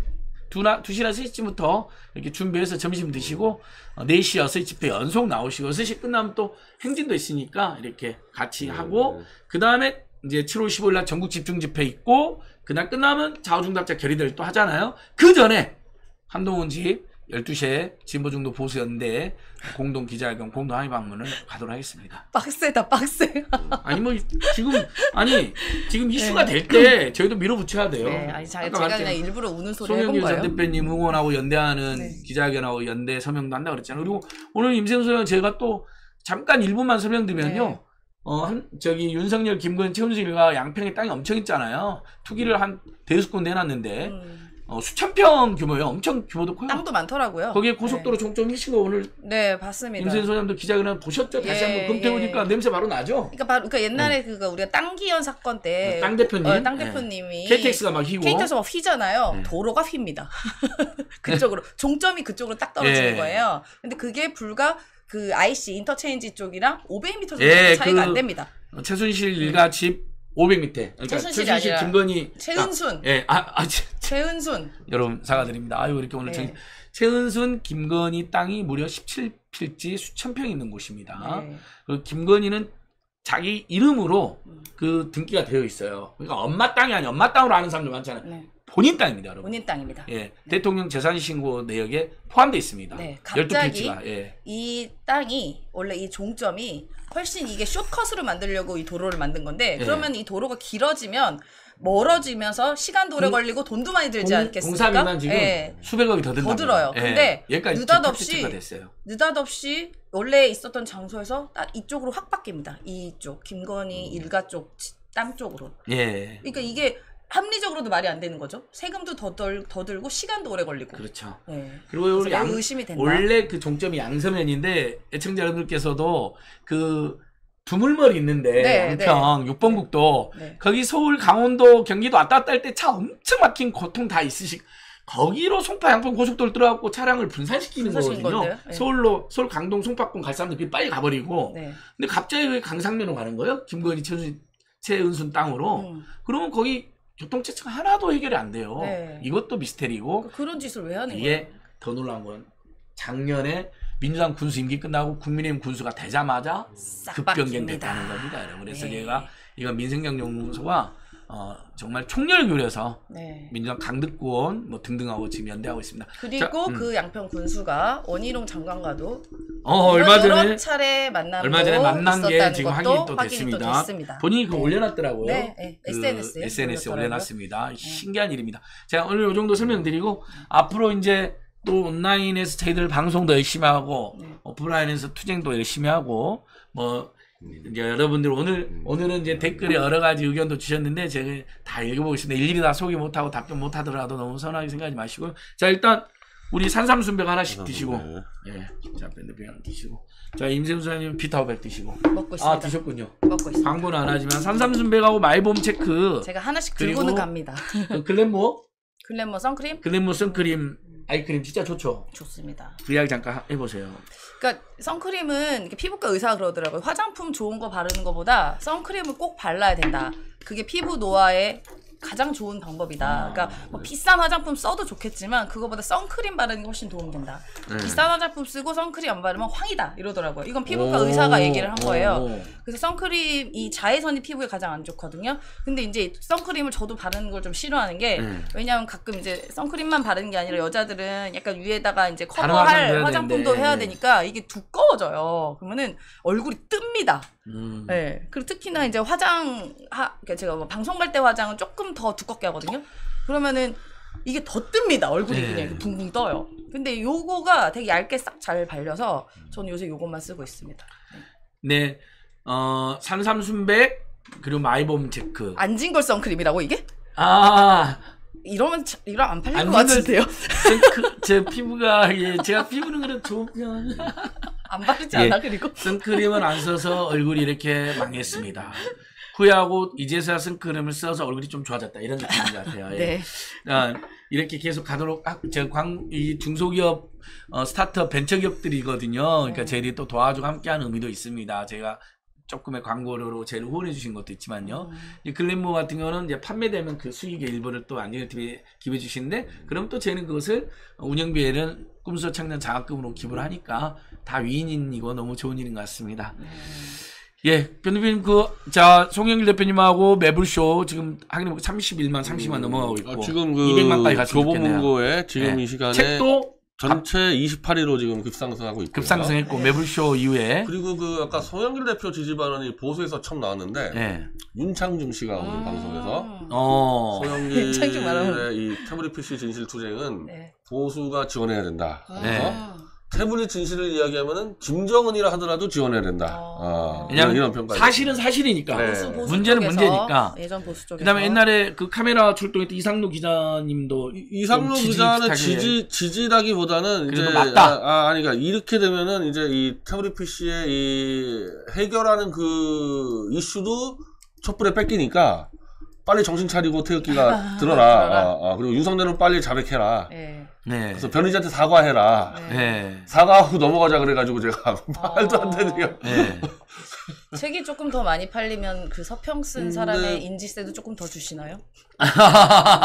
두나, 2시나 3시쯤부터 이렇게 준비해서 점심 드시고, 어, 4시, 6시 집회 연속 나오시고, 6시 끝나면 또 행진도 있으니까 이렇게 같이 하고, 그 다음에 이제 7월 15일 날 전국 집중 집회 있고, 그날 끝나면 좌우중답자 결의들 또 하잖아요. 그 전에 한동훈 집 12시에 진보중도 보수연대 공동 기자회견, 공동 항의 방문을 가도록 하겠습니다. 빡세다 빡세. 아니 뭐 지금 아니 지금 이슈가 될때 저희도 밀어붙여야 돼요. 네, 아니 자, 제가. 그냥 일부러 우는 소리 해본 송영길 전 거예요. 대표님 응원하고 연대하는 네. 기자회견하고 연대 서명도 한다 그랬잖아요. 그리고 오늘 임생수 의원 제가 또 잠깐 일부만 설명드리면요. 네. 어, 한, 저기, 윤석열, 김건, 최은수가 양평에 땅이 엄청 있잖아요. 투기를 한 군데 해놨는데, 음. 어, 수천 평 규모예요. 엄청 규모도 커요. 땅도 많더라고요. 거기에 고속도로 종점이신 거 오늘 네, 네 봤습니다. 임세인 소장도 기자회견 보셨죠? 다시 예, 한번 금태우니까 예. 냄새 바로 나죠? 그러니까 바로 그러니까 옛날에 그거 우리가 땅기현 사건 때 어, 땅 대표님? 어, 땅 예. 대표님이 KTX가 막 휘고. KTX가 막 휘잖아요. 네. 도로가 휩니다. 그쪽으로 종점이 그쪽으로 딱 떨어지는 예. 거예요. 근데 그게 불과 그 IC 인터체인지 쪽이랑 500m 정도 예, 차이가 그- 안 됩니다. 어, 최순실 일가 집 500m. 그러니까 최순실이 최순실, 아니라 김건희. 최은순. 아, 예, 아, 아, 제- 최은순. 여러분 사과드립니다. 아유 이렇게 오늘 네. 정- 최은순, 김건희 땅이 무려 17필지 수천 평 있는 곳입니다. 네. 그리고 김건희는 자기 이름으로 음. 그 등기가 되어 있어요. 그러니까 엄마 땅이 아니 엄마 땅으로 아는 사람들 많잖아요. 네. 본인 땅입니다, 여러분. 본인 땅입니다. 예, 대통령 재산 신고 내역에 포함되어 있습니다. 네, 12필지가. 갑자기 예. 이 땅이 원래 이 종점이 훨씬 이게 숏컷으로 만들려고 이 도로를 만든 건데 네. 그러면 이 도로가 길어지면 멀어지면서 시간도 오래 공- 걸리고 돈도 많이 들지 공- 않겠습니까? 공사비만 지금 예. 수백억이 더 든다. 더 들어요. 근데 여기까지 느닷없이 가 됐어요. 느닷없이 원래 있었던 장소에서 딱 이쪽으로 확 바뀝니다. 이쪽 김건희 음. 일가 쪽 땅 쪽으로. 예. 그러니까 이게 합리적으로도 말이 안 되는 거죠. 세금도 더, 덜, 더 들고 시간도 오래 걸리고. 그렇죠. 네. 그리고 우리 양, 의심이 된다. 원래 그 종점이 양서면인데 애청자 여러분들께서도 그 두물머리 있는데 네, 양평 육번국도 네. 거기 서울 강원도 경기도 왔다 갔다 할 때 차 엄청 막힌 고통 다 있으시 거기로 송파 양평 고속도로 들어가고 차량을 분산시키는 거거든요. 네. 서울로 서울 강동 송파권 갈 사람들 그 빨리 가버리고 네. 근데 갑자기 왜 강상면으로 가는 거예요? 김건희 최순 최은순 땅으로 음. 그러면 거기 교통체증 하나도 해결이 안 돼요. 네. 이것도 미스테리고 그런 짓을 왜 하는 이게 거예요? 더 놀라운 건 작년에 민주당 군수 임기 끝나고 국민의힘 군수가 되자마자 싹 급변경됐다는. 겁니다, 여러분. 그래서 네. 제가 이건 민생경영연구소가 어, 정말 총렬교려서 네. 민주당 강득권 뭐 등등하고 지금 연대하고 있습니다. 그리고 자, 음. 그 양평 군수가 원희룡 장관과도 어, 얼마 전에 차례 만남도 얼마 전에 만난 게 지금 확인이 또 됐습니다. 됐습니다. 본인이 그거 네. 올려놨더라고요. 네, 네. 그 SNS 에 SNS에 올렸더라고요. 올려놨습니다. 신기한 일입니다. 제가 오늘 이 정도 설명드리고 앞으로 이제 또 온라인에서 저희들 방송도 열심히 하고 네. 오프라인에서 투쟁도 열심히 하고 뭐 이제 여러분들 오늘 오늘은 이제 댓글에 여러 가지 의견도 주셨는데 제가 다 읽어보겠습니다. 일일이 다 소개 못하고 답변 못하더라도 너무 서운하게 생각하지 마시고요. 자 일단 우리 산삼순백 하나씩 드시고 네. 예, 자 밴드병 하나 드시고 자 임세훈 소장님 비타오백 드시고 먹고 있습니다. 아 드셨군요. 먹고 있습니다. 광고는 안 하지만 산삼순백하고 마이봄 체크 제가 하나씩 그리고- 들고는 갑니다. 그 글램모 글래머 선크림 글램모 선크림 아이크림 진짜 좋죠. 좋습니다. VR 잠깐 하- 해보세요. 그러니까 선크림은 피부과 의사가 그러더라고요. 화장품 좋은 거 바르는 것보다 선크림을 꼭 발라야 된다. 그게 피부 노화에 가장 좋은 방법이다. 그러니까 뭐 비싼 화장품 써도 좋겠지만 그거보다 선크림 바르는 게 훨씬 도움된다. 네. 비싼 화장품 쓰고 선크림 안 바르면 황이다 이러더라고요. 이건 피부과 오, 의사가 얘기를 한 거예요. 오. 그래서 선크림 이 자외선이 피부에 가장 안 좋거든요. 근데 이제 선크림을 저도 바르는 걸 좀 싫어하는 게 음. 왜냐하면 가끔 이제 선크림만 바르는 게 아니라 여자들은 약간 위에다가 이제 커버할 화장품도. 해야 되니까 이게 두꺼워져요. 그러면은 얼굴이 뜹니다. 음. 네. 그리고 특히나 이제 화장 하 그러니까 제가 뭐 방송 갈 때 화장은 조금 더 두껍게 하거든요. 그러면은 이게 더 뜹니다. 얼굴이 네. 그냥 붕붕 떠요. 근데 요거가 되게 얇게 싹 잘 발려서 저는 요새 요것만 쓰고 있습니다. 네, 어 산삼순백 그리고 마이봄 체크. 안진걸 선크림이라고 이게? 아, 이러면 차- 이러면 안 팔릴 것 같은데요? 제, 그, 제 피부가 예, 제가 피부는 그래 좋은 편. 안 바르지 예. 않아 그리고? 선크림을 안 써서 얼굴이 이렇게 망했습니다. 후회하고 이제서야 선크림을 써서 얼굴이 좀 좋아졌다 이런 느낌인 것 같아요. 예. 네. 아, 이렇게 계속 가도록 아, 제가 광, 이 중소기업 어, 스타트업 벤처기업들이거든요. 그러니까 네. 저희들이 또 도와주고 함께하는 의미도 있습니다. 제가 조금의 광고로 저희를 후원해 주신 것도 있지만요. 음. 이 글램모 같은 경우는 이제 판매되면 그 수익의 일부를 또 안전TV에 기부해 주시는데 그럼 또 저희는 그것을 운영비에는 꿈소 청년 장학금으로 기부를 하니까 다 위인이고 너무 좋은 일인 것 같습니다. 네. 예, 변호사님 그, 자, 송영길 대표님하고 매불쇼 지금 하긴 31만, 30만 넘어가고 있고. 아, 지금 그 200만까지 갔으면 좋겠네요. 교보문고에 지금 네. 이 시간에 책도 전체 28위로 지금 급상승하고 있고요. 급상승했고, 매불쇼 이후에. 그리고 그 아까 송영길 대표 지지 발언이 보수에서 처음 나왔는데 예. 윤창중 씨가 오늘 음. 방송에서 어. 윤창중 말하면- 송영길의 이 태블릿 PC 진실 투쟁은 네. 보수가 지원해야 된다. 네. 그래서 음. 태블릿 진실을 이야기하면은 김정은이라 하더라도 지원해야 된다. 어. 아, 왜냐면 이런 평가. 사실은 사실이니까 네. 보수, 보수 문제는 쪽에서, 문제니까. 예전 보수 쪽에서. 그다음에 옛날에 그 카메라 출동했던 이상로 기자님도 이상로 기자는 지지 지지라기보다는 이제 맞다. 아, 아 아니 그러니까 이렇게 되면은 이제 이 태블릿 PC의 이 해결하는 그 이슈도 촛불에 뺏기니까 빨리 정신 차리고 태극기가 들어라. 아, 아, 그리고 윤석열은 빨리 자백해라. 예. 네. 그래서 변희재한테 사과해라. 네. 네. 사과하고 넘어가자 그래가지고 제가 말도 안 되는 게 네. 책이 조금 더 많이 팔리면 그 서평 쓴 근데- 사람의 인지세도 조금 더 주시나요?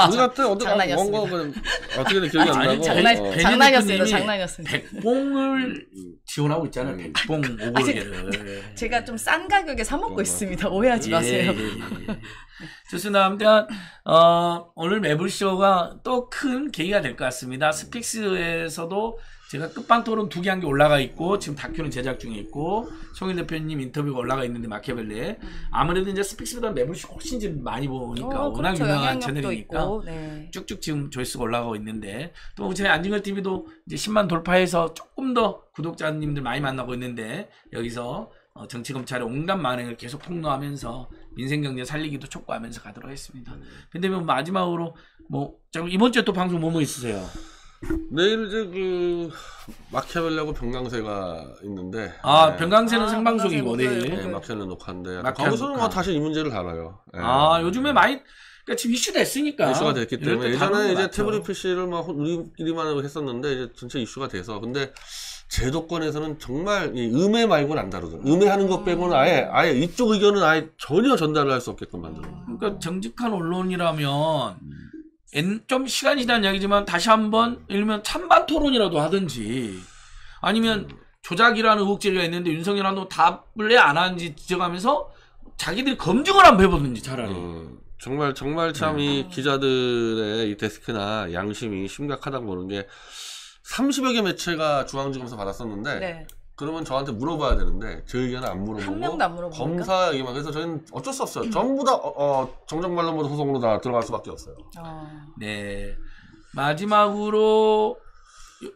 우리가 때 어디 장난이었습니다. 뭔가 그 어떻게든 기억이 안 아니, 나고 장난- 어. 장난이었습니다. 장난이었습니다. 백봉을 지원하고 있잖아요. 음. 백봉 오골개를. 제가 좀 싼 가격에 사 먹고 거. 있습니다. 오해하지 마세요. 예, 예, 예. 좋습니다. 아무튼 어, 오늘 매불쇼가 또 큰 계기가 될 것 같습니다. 스픽스에서도 제가 끝방 토론 두 개한개 올라가 있고 지금 다큐는 제작 중에 있고 송일 대표님 인터뷰가 올라가 있는데 마키아벨리에 아무래도 이제 스픽스보다 매불쇼 훨씬 지금 많이 보니까 어, 워낙 그렇죠. 유명한 채널이니까 있고. 네. 쭉쭉 지금 조회수가 올라가고 있는데 또 저희 안진걸 TV도 이제 10만 돌파해서 조금 더 구독자님들 많이 만나고 있는데 여기서 어, 정치 검찰의 옹단 만행을 계속 폭로하면서 민생 경제 살리기도 촉구하면서 가도록 하겠습니다. 근데 뭐 마지막으로 뭐 자, 이번 주에 또 방송 뭐뭐 있으세요? 내일 이제 그 마키아벨리하고 병강세가 있는데 아 네. 병강세는 아, 생방송이고. 목요일. 네, 마키아벨리 녹화인데 마키아벨리 거기서는 녹화. 뭐 다시 이 문제를 다뤄요. 네. 아 요즘에 많이 그러니까 지금 이슈 됐으니까 이슈가 됐기 때문에 예전에 거 이제. 태블릿 PC를 막 우리끼리만 했었는데 이제 전체 이슈가 돼서 근데 제도권에서는 정말 이 음해 말고는 안 다루더라고요. 음해하는 것 빼고는 아예 아예 이쪽 의견은 아예 전혀 전달을 할 수 없게끔 만들어. 그러니까 정직한 언론이라면 옛- 좀 시간이 지난 이야기지만 다시 한번 예를 들면 찬반 토론이라도 하든지 아니면 조작이라는 의혹 제기가 있는데 윤석열 한도 답을 왜 안 하는지 지적하면서 자기들이 검증을 한번 해보든지 차라리 어, 정말 정말 참이 기자들의 이 데스크나 양심이 심각하다고 보는 게 30여 개 매체가 중앙지검에서 받았었는데 네. 그러면 저한테 물어봐야 되는데 제 의견은 안 물어보고 한 명도 안 물어보니까? 검사 얘기만 그래서 저희는 어쩔 수 없어요. 전부 다 어, 어, 정정말로모 소송으로 다 들어갈 수밖에 없어요. 어. 네 마지막으로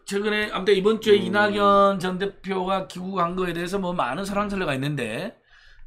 최근에 아무튼 이번 주에 음. 이낙연 전 대표가 귀국한 거에 대해서 뭐 많은 설랑설레가 있는데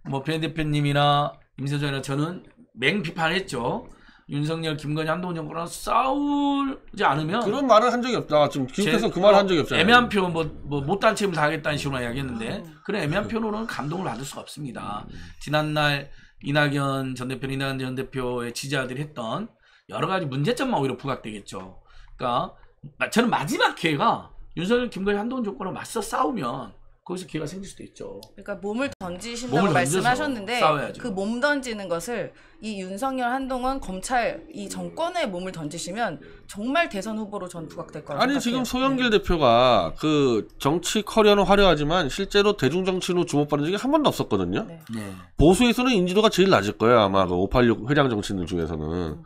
뭐 변 대표님이나 임세전이나 저는 맹 비판했죠. 윤석열, 김건희, 한동훈 정부랑 싸우지 않으면 그런 말을 한 적이 없다. 지금 기국해서 제- 그 말을 한 적이 없잖아요. 애매한 표, 뭐, 뭐, 못한 책임을 다하겠다는 식으로 이야기했는데, 음. 그런 애매한 표로는 감동을 받을 수가 없습니다. 지난날 이낙연 전 대표, 이낙연 전 대표의 지지자들이 했던 여러 가지 문제점만 오히려 부각되겠죠. 그러니까, 마- 저는 마지막 기회가 윤석열, 김건희, 한동훈 조건으로 맞서 싸우면 거기서 기회가 생길 수도 있죠. 그러니까 몸을 던지신다고 몸을 말씀하셨는데. 그 몸 던지는 것을 이 윤석열 한동훈 검찰 이 정권에 몸을 던지시면 정말 대선 후보로 전 부각될 거라고 아니 생각해요. 지금 소영길 대표가 그 정치 커리어는 화려하지면 실제로 대중 정치로 주목받은 적이 한 번도 없었거든요. 네. 네. 보수에서는 인지도가 제일 낮을 거예요 아마 그 586 회장 정치인들 중에서는.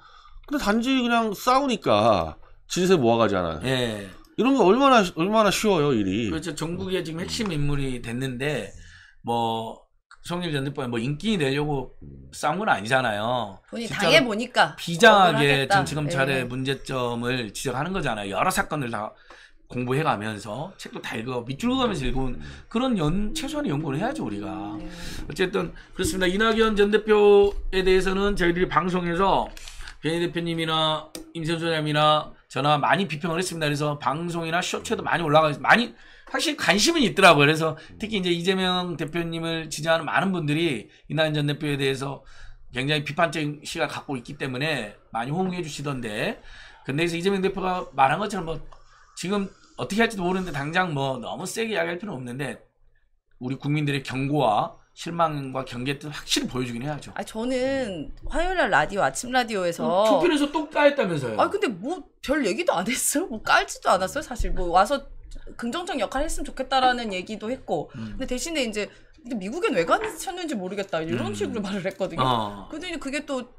근데 단지 그냥 싸우니까 지지세 모아가잖아요. 예. 이런 게 얼마나 얼마나 쉬워요 일이. 그렇죠. 전국의 지금 핵심 인물이 됐는데, 뭐, 송일 전 대표가 뭐 인기 내려고 싸운 건 아니잖아요. 본인이 진짜로 당해 보니까 비장하게 정치 검찰의 예. 문제점을 지적하는 거잖아요. 여러 사건을 다 공부해 가면서 책도 다 읽어 밑줄 그어가면서 읽은 그런 연 최소한의 연구를 해야죠 우리가. 네. 어쨌든 그렇습니다. 이낙연 전 대표에 대해서는 저희들이 방송에서 변희 대표님이나 임세훈 소장님이나 저나 많이 비평을 했습니다. 그래서 방송이나 쇼츠에도 많이 올라가 있 많이 확실히 관심은 있더라고요. 그래서 특히 이제 이재명 대표님을 지지하는 많은 분들이 이낙연 전 대표에 대해서 굉장히 비판적인 시각을 갖고 있기 때문에 많이 호응해 주시던데 근데 그래서 이재명 대표가 말한 것처럼 뭐 지금 어떻게 할지도 모르는데 당장 뭐 너무 세게 이야기할 필요는 없는데 우리 국민들의 경고와 실망과 경계를 확실히 보여주긴 해야죠. 아 저는 화요일 날 라디오 아침 라디오에서 투표에서 또 까였다면서요. 아 근데 뭐 별 얘기도 안 했어요. 뭐 깔지도 않았어요. 사실 뭐 와서 긍정적 역할 했으면 좋겠다라는 얘기도 했고. 음. 근데 대신에 이제 미국엔 왜 가셨는지 모르겠다 이런 음. 식으로 말을 했거든요. 어. 그랬더니 그게 또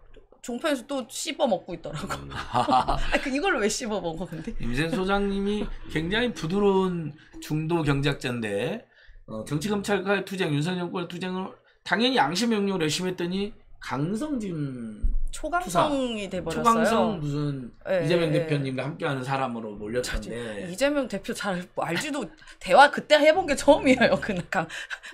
종편에서 또 씹어 먹고 있더라고. 아, 그 이걸 왜 씹어 먹어 근데? 임센 소장님이 굉장히 부드러운 중도 경제학자인데 어, 정치검찰과의 투쟁, 윤석열 정권의 투쟁을 당연히 양심 명령을 열심히 했더니 강성 지금 초강성이 돼버렸어요. 초강성 무슨 예, 이재명 예. 대표님과 함께하는 사람으로 몰렸던데 이재명 대표 잘 알지도 대화 그때 해본 게 처음이에요. 그날 강,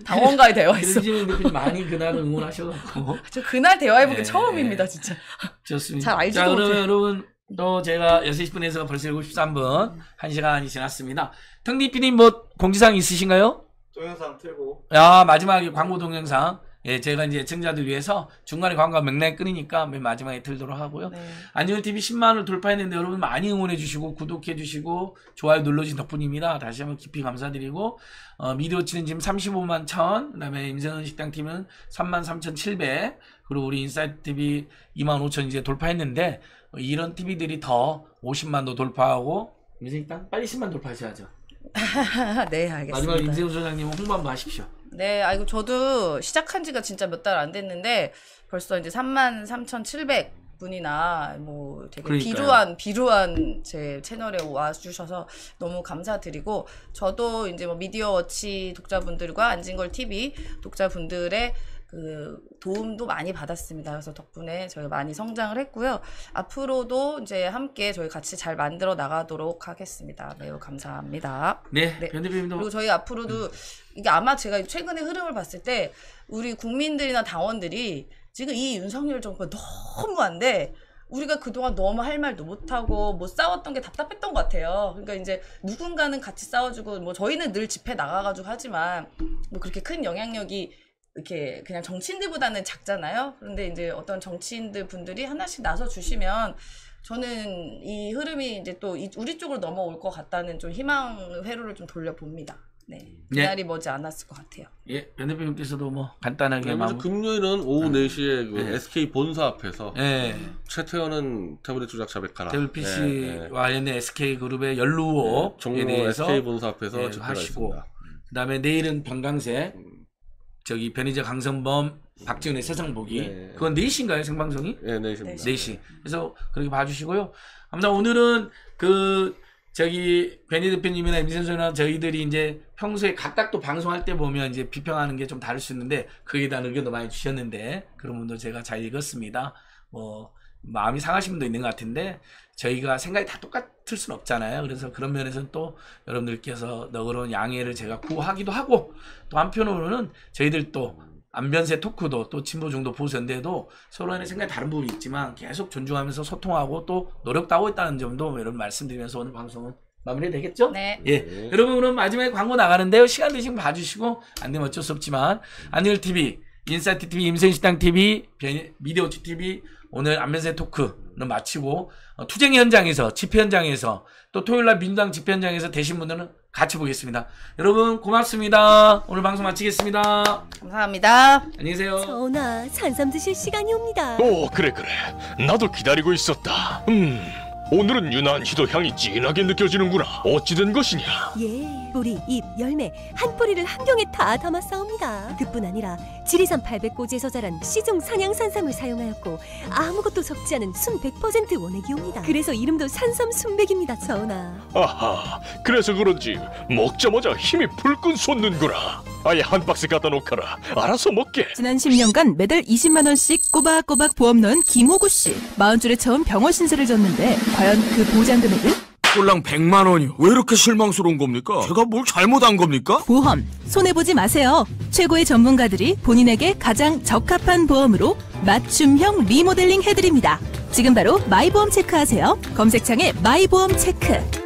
당원과의 대화했어. 이재명 대표님 많이 그날 응원하셔갖고 저 그날 대화해본 게 예, 처음입니다, 예. 진짜. 좋습니다. 잘 알지도 자 그러면 못해. 여러분 또 제가 6시 10분에서 벌써 7시 13분 1시간이 지났습니다. 텅디 PD님 뭐 공지사항 있으신가요? 동영상 틀고 야 마지막에 광고 동영상 예 제가 이제 청자들 위해서 중간에 광고가 맥락이 끊이니까 맨 마지막에 틀도록 하고요. 네. 안진걸 TV 10만을 돌파했는데 여러분 많이 응원해 주시고 구독해 주시고 좋아요 눌러 주신 덕분입니다. 다시 한번 깊이 감사드리고 어, 미디어치는 지금 35만 1000 그다음에 임세은 식당 TV는 3만 3,700 그리고 우리 인사이트 TV 2만 5천 이제 돌파했는데 어, 이런 TV들이 더 50만도 돌파하고 임세현 식당 빨리 10만 돌파하셔야죠. 네, 마지막 알겠습니다. 임세훈 소장님 홍보 한번 하십시오. 네, 아이고 저도 시작한 지가 진짜 몇 달 안 됐는데 벌써 이제 3만 3,700 분이나 뭐 되게 그러니까요. 비루한 비루한 제 채널에 와 주셔서 너무 감사드리고 저도 이제 뭐 미디어 워치 독자분들과 안진걸 TV 독자분들의 그 도움도 많이 받았습니다. 그래서 덕분에 저희 많이 성장을 했고요. 앞으로도 이제 함께 저희 같이 잘 만들어 나가도록 하겠습니다. 매우 감사합니다. 네, 네. 변대표님도 그리고 저희 앞으로도 이게 아마 제가 최근의 흐름을 봤을 때 우리 국민들이나 당원들이 지금 이 윤석열 정부가 너무한데 우리가 그동안 너무 할 말도 못하고 못 싸웠던 게 답답했던 것 같아요. 그러니까 이제 누군가는 같이 싸워주고 뭐 저희는 늘 집회 나가가지고 하지만 뭐 그렇게 큰 영향력이 이렇게 그냥 정치인들보다는 작잖아요. 그런데 이제 어떤 정치인들 분들이 하나씩 나서 주시면 저는 이 흐름이 이제 또 이- 우리 쪽으로 넘어올 것 같다는 좀 희망 회로를 좀 돌려봅니다. 네. 네. 그날이 머지 않았을 것 같아요. 예, 변대표님께서도 뭐 간단하게 먼저 마무 금요일은 오후 4시에 그 네. SK 본사 앞에서 예. 최태원은 태블릿 조작 자 백하라. 태블 네, 네. PC와 관련된 SK 그룹의 연루업에 종로 대해서 SK 본사 앞에서 예, 하시고 있습니다. 그다음에 내일은 병강세 저기 변희재 강성범 박지훈의 세상 보기 네. 그건 4시인가요 생방송이? 네, 네, 네. 4시 그래서 그렇게 봐주시고요 아무튼 오늘은 그 저기 변희 대표님이나 임선수나 저희들이 이제 평소에 각각 또 방송할 때 보면 이제 비평하는 게 좀 다를 수 있는데 거기에 대한 의견도 많이 주셨는데 그런 분도 제가 잘 읽었습니다 뭐 마음이 상하신 분도 있는 것 같은데 저희가 생각이 다 똑같을 수는 없잖아요. 그래서 그런 면에서는 또 여러분들께서 너그러운 양해를 제가 구하기도 하고 또 한편으로는 저희들 또 안변세 토크도 또 진보 중도 보수연대도 서로 간에 생각이 다른 부분이 있지만 계속 존중하면서 소통하고 또 노력도 하고 있다는 점도 여러분 말씀드리면서 오늘 방송은 마무리 되겠죠? 네. 예. 네. 여러분 그럼 마지막에 광고 나가는데요. 시간 되시면 봐주시고 안 되면 어쩔 수 없지만 안진걸 TV, 인사이트 TV, 임세은 식당 TV, 변- 미디어치 TV 오늘 안변세 토크는 마치고 어, 투쟁 현장에서 집회 현장에서 또 토요일날 민주당 집회 현장에서 되신 분들은 같이 보겠습니다. 여러분 고맙습니다. 오늘 방송 마치겠습니다. 감사합니다. 안녕히 계세요. 전하, 산삼 드실 시간이 옵니다. 오 그래 그래 나도 기다리고 있었다 음 오늘은 유난히도 향이 진하게 느껴지는구나 어찌된 것이냐 예, 뿌리, 잎, 열매 한 뿌리를 한 병에 다 담았사옵니다. 그뿐 아니라 지리산 800고지에서 자란 시중 산양 산삼을 사용하였고 아무것도 섞지 않은 순 100% 원액이옵니다. 그래서 이름도 산삼 순백입니다, 전하. 아하 그래서 그런지 먹자마자 힘이 불끈 솟는구나 아예 한 박스 갖다 놓거라 알아서 먹게 지난 10년간 매달 20만 원씩 꼬박꼬박 보험 넣은 김호구 씨. 마흔 줄에 처음 병원 신세를 졌는데 과연 그 보장 금액은? 꼴랑 100만 원이요. 왜 이렇게 실망스러운 겁니까? 제가 뭘 잘못한 겁니까? 보험 손해 보지 마세요. 최고의 전문가들이 본인에게 가장 적합한 보험으로 맞춤형 리모델링 해드립니다. 지금 바로 마이보험 체크하세요. 검색창에 마이보험 체크.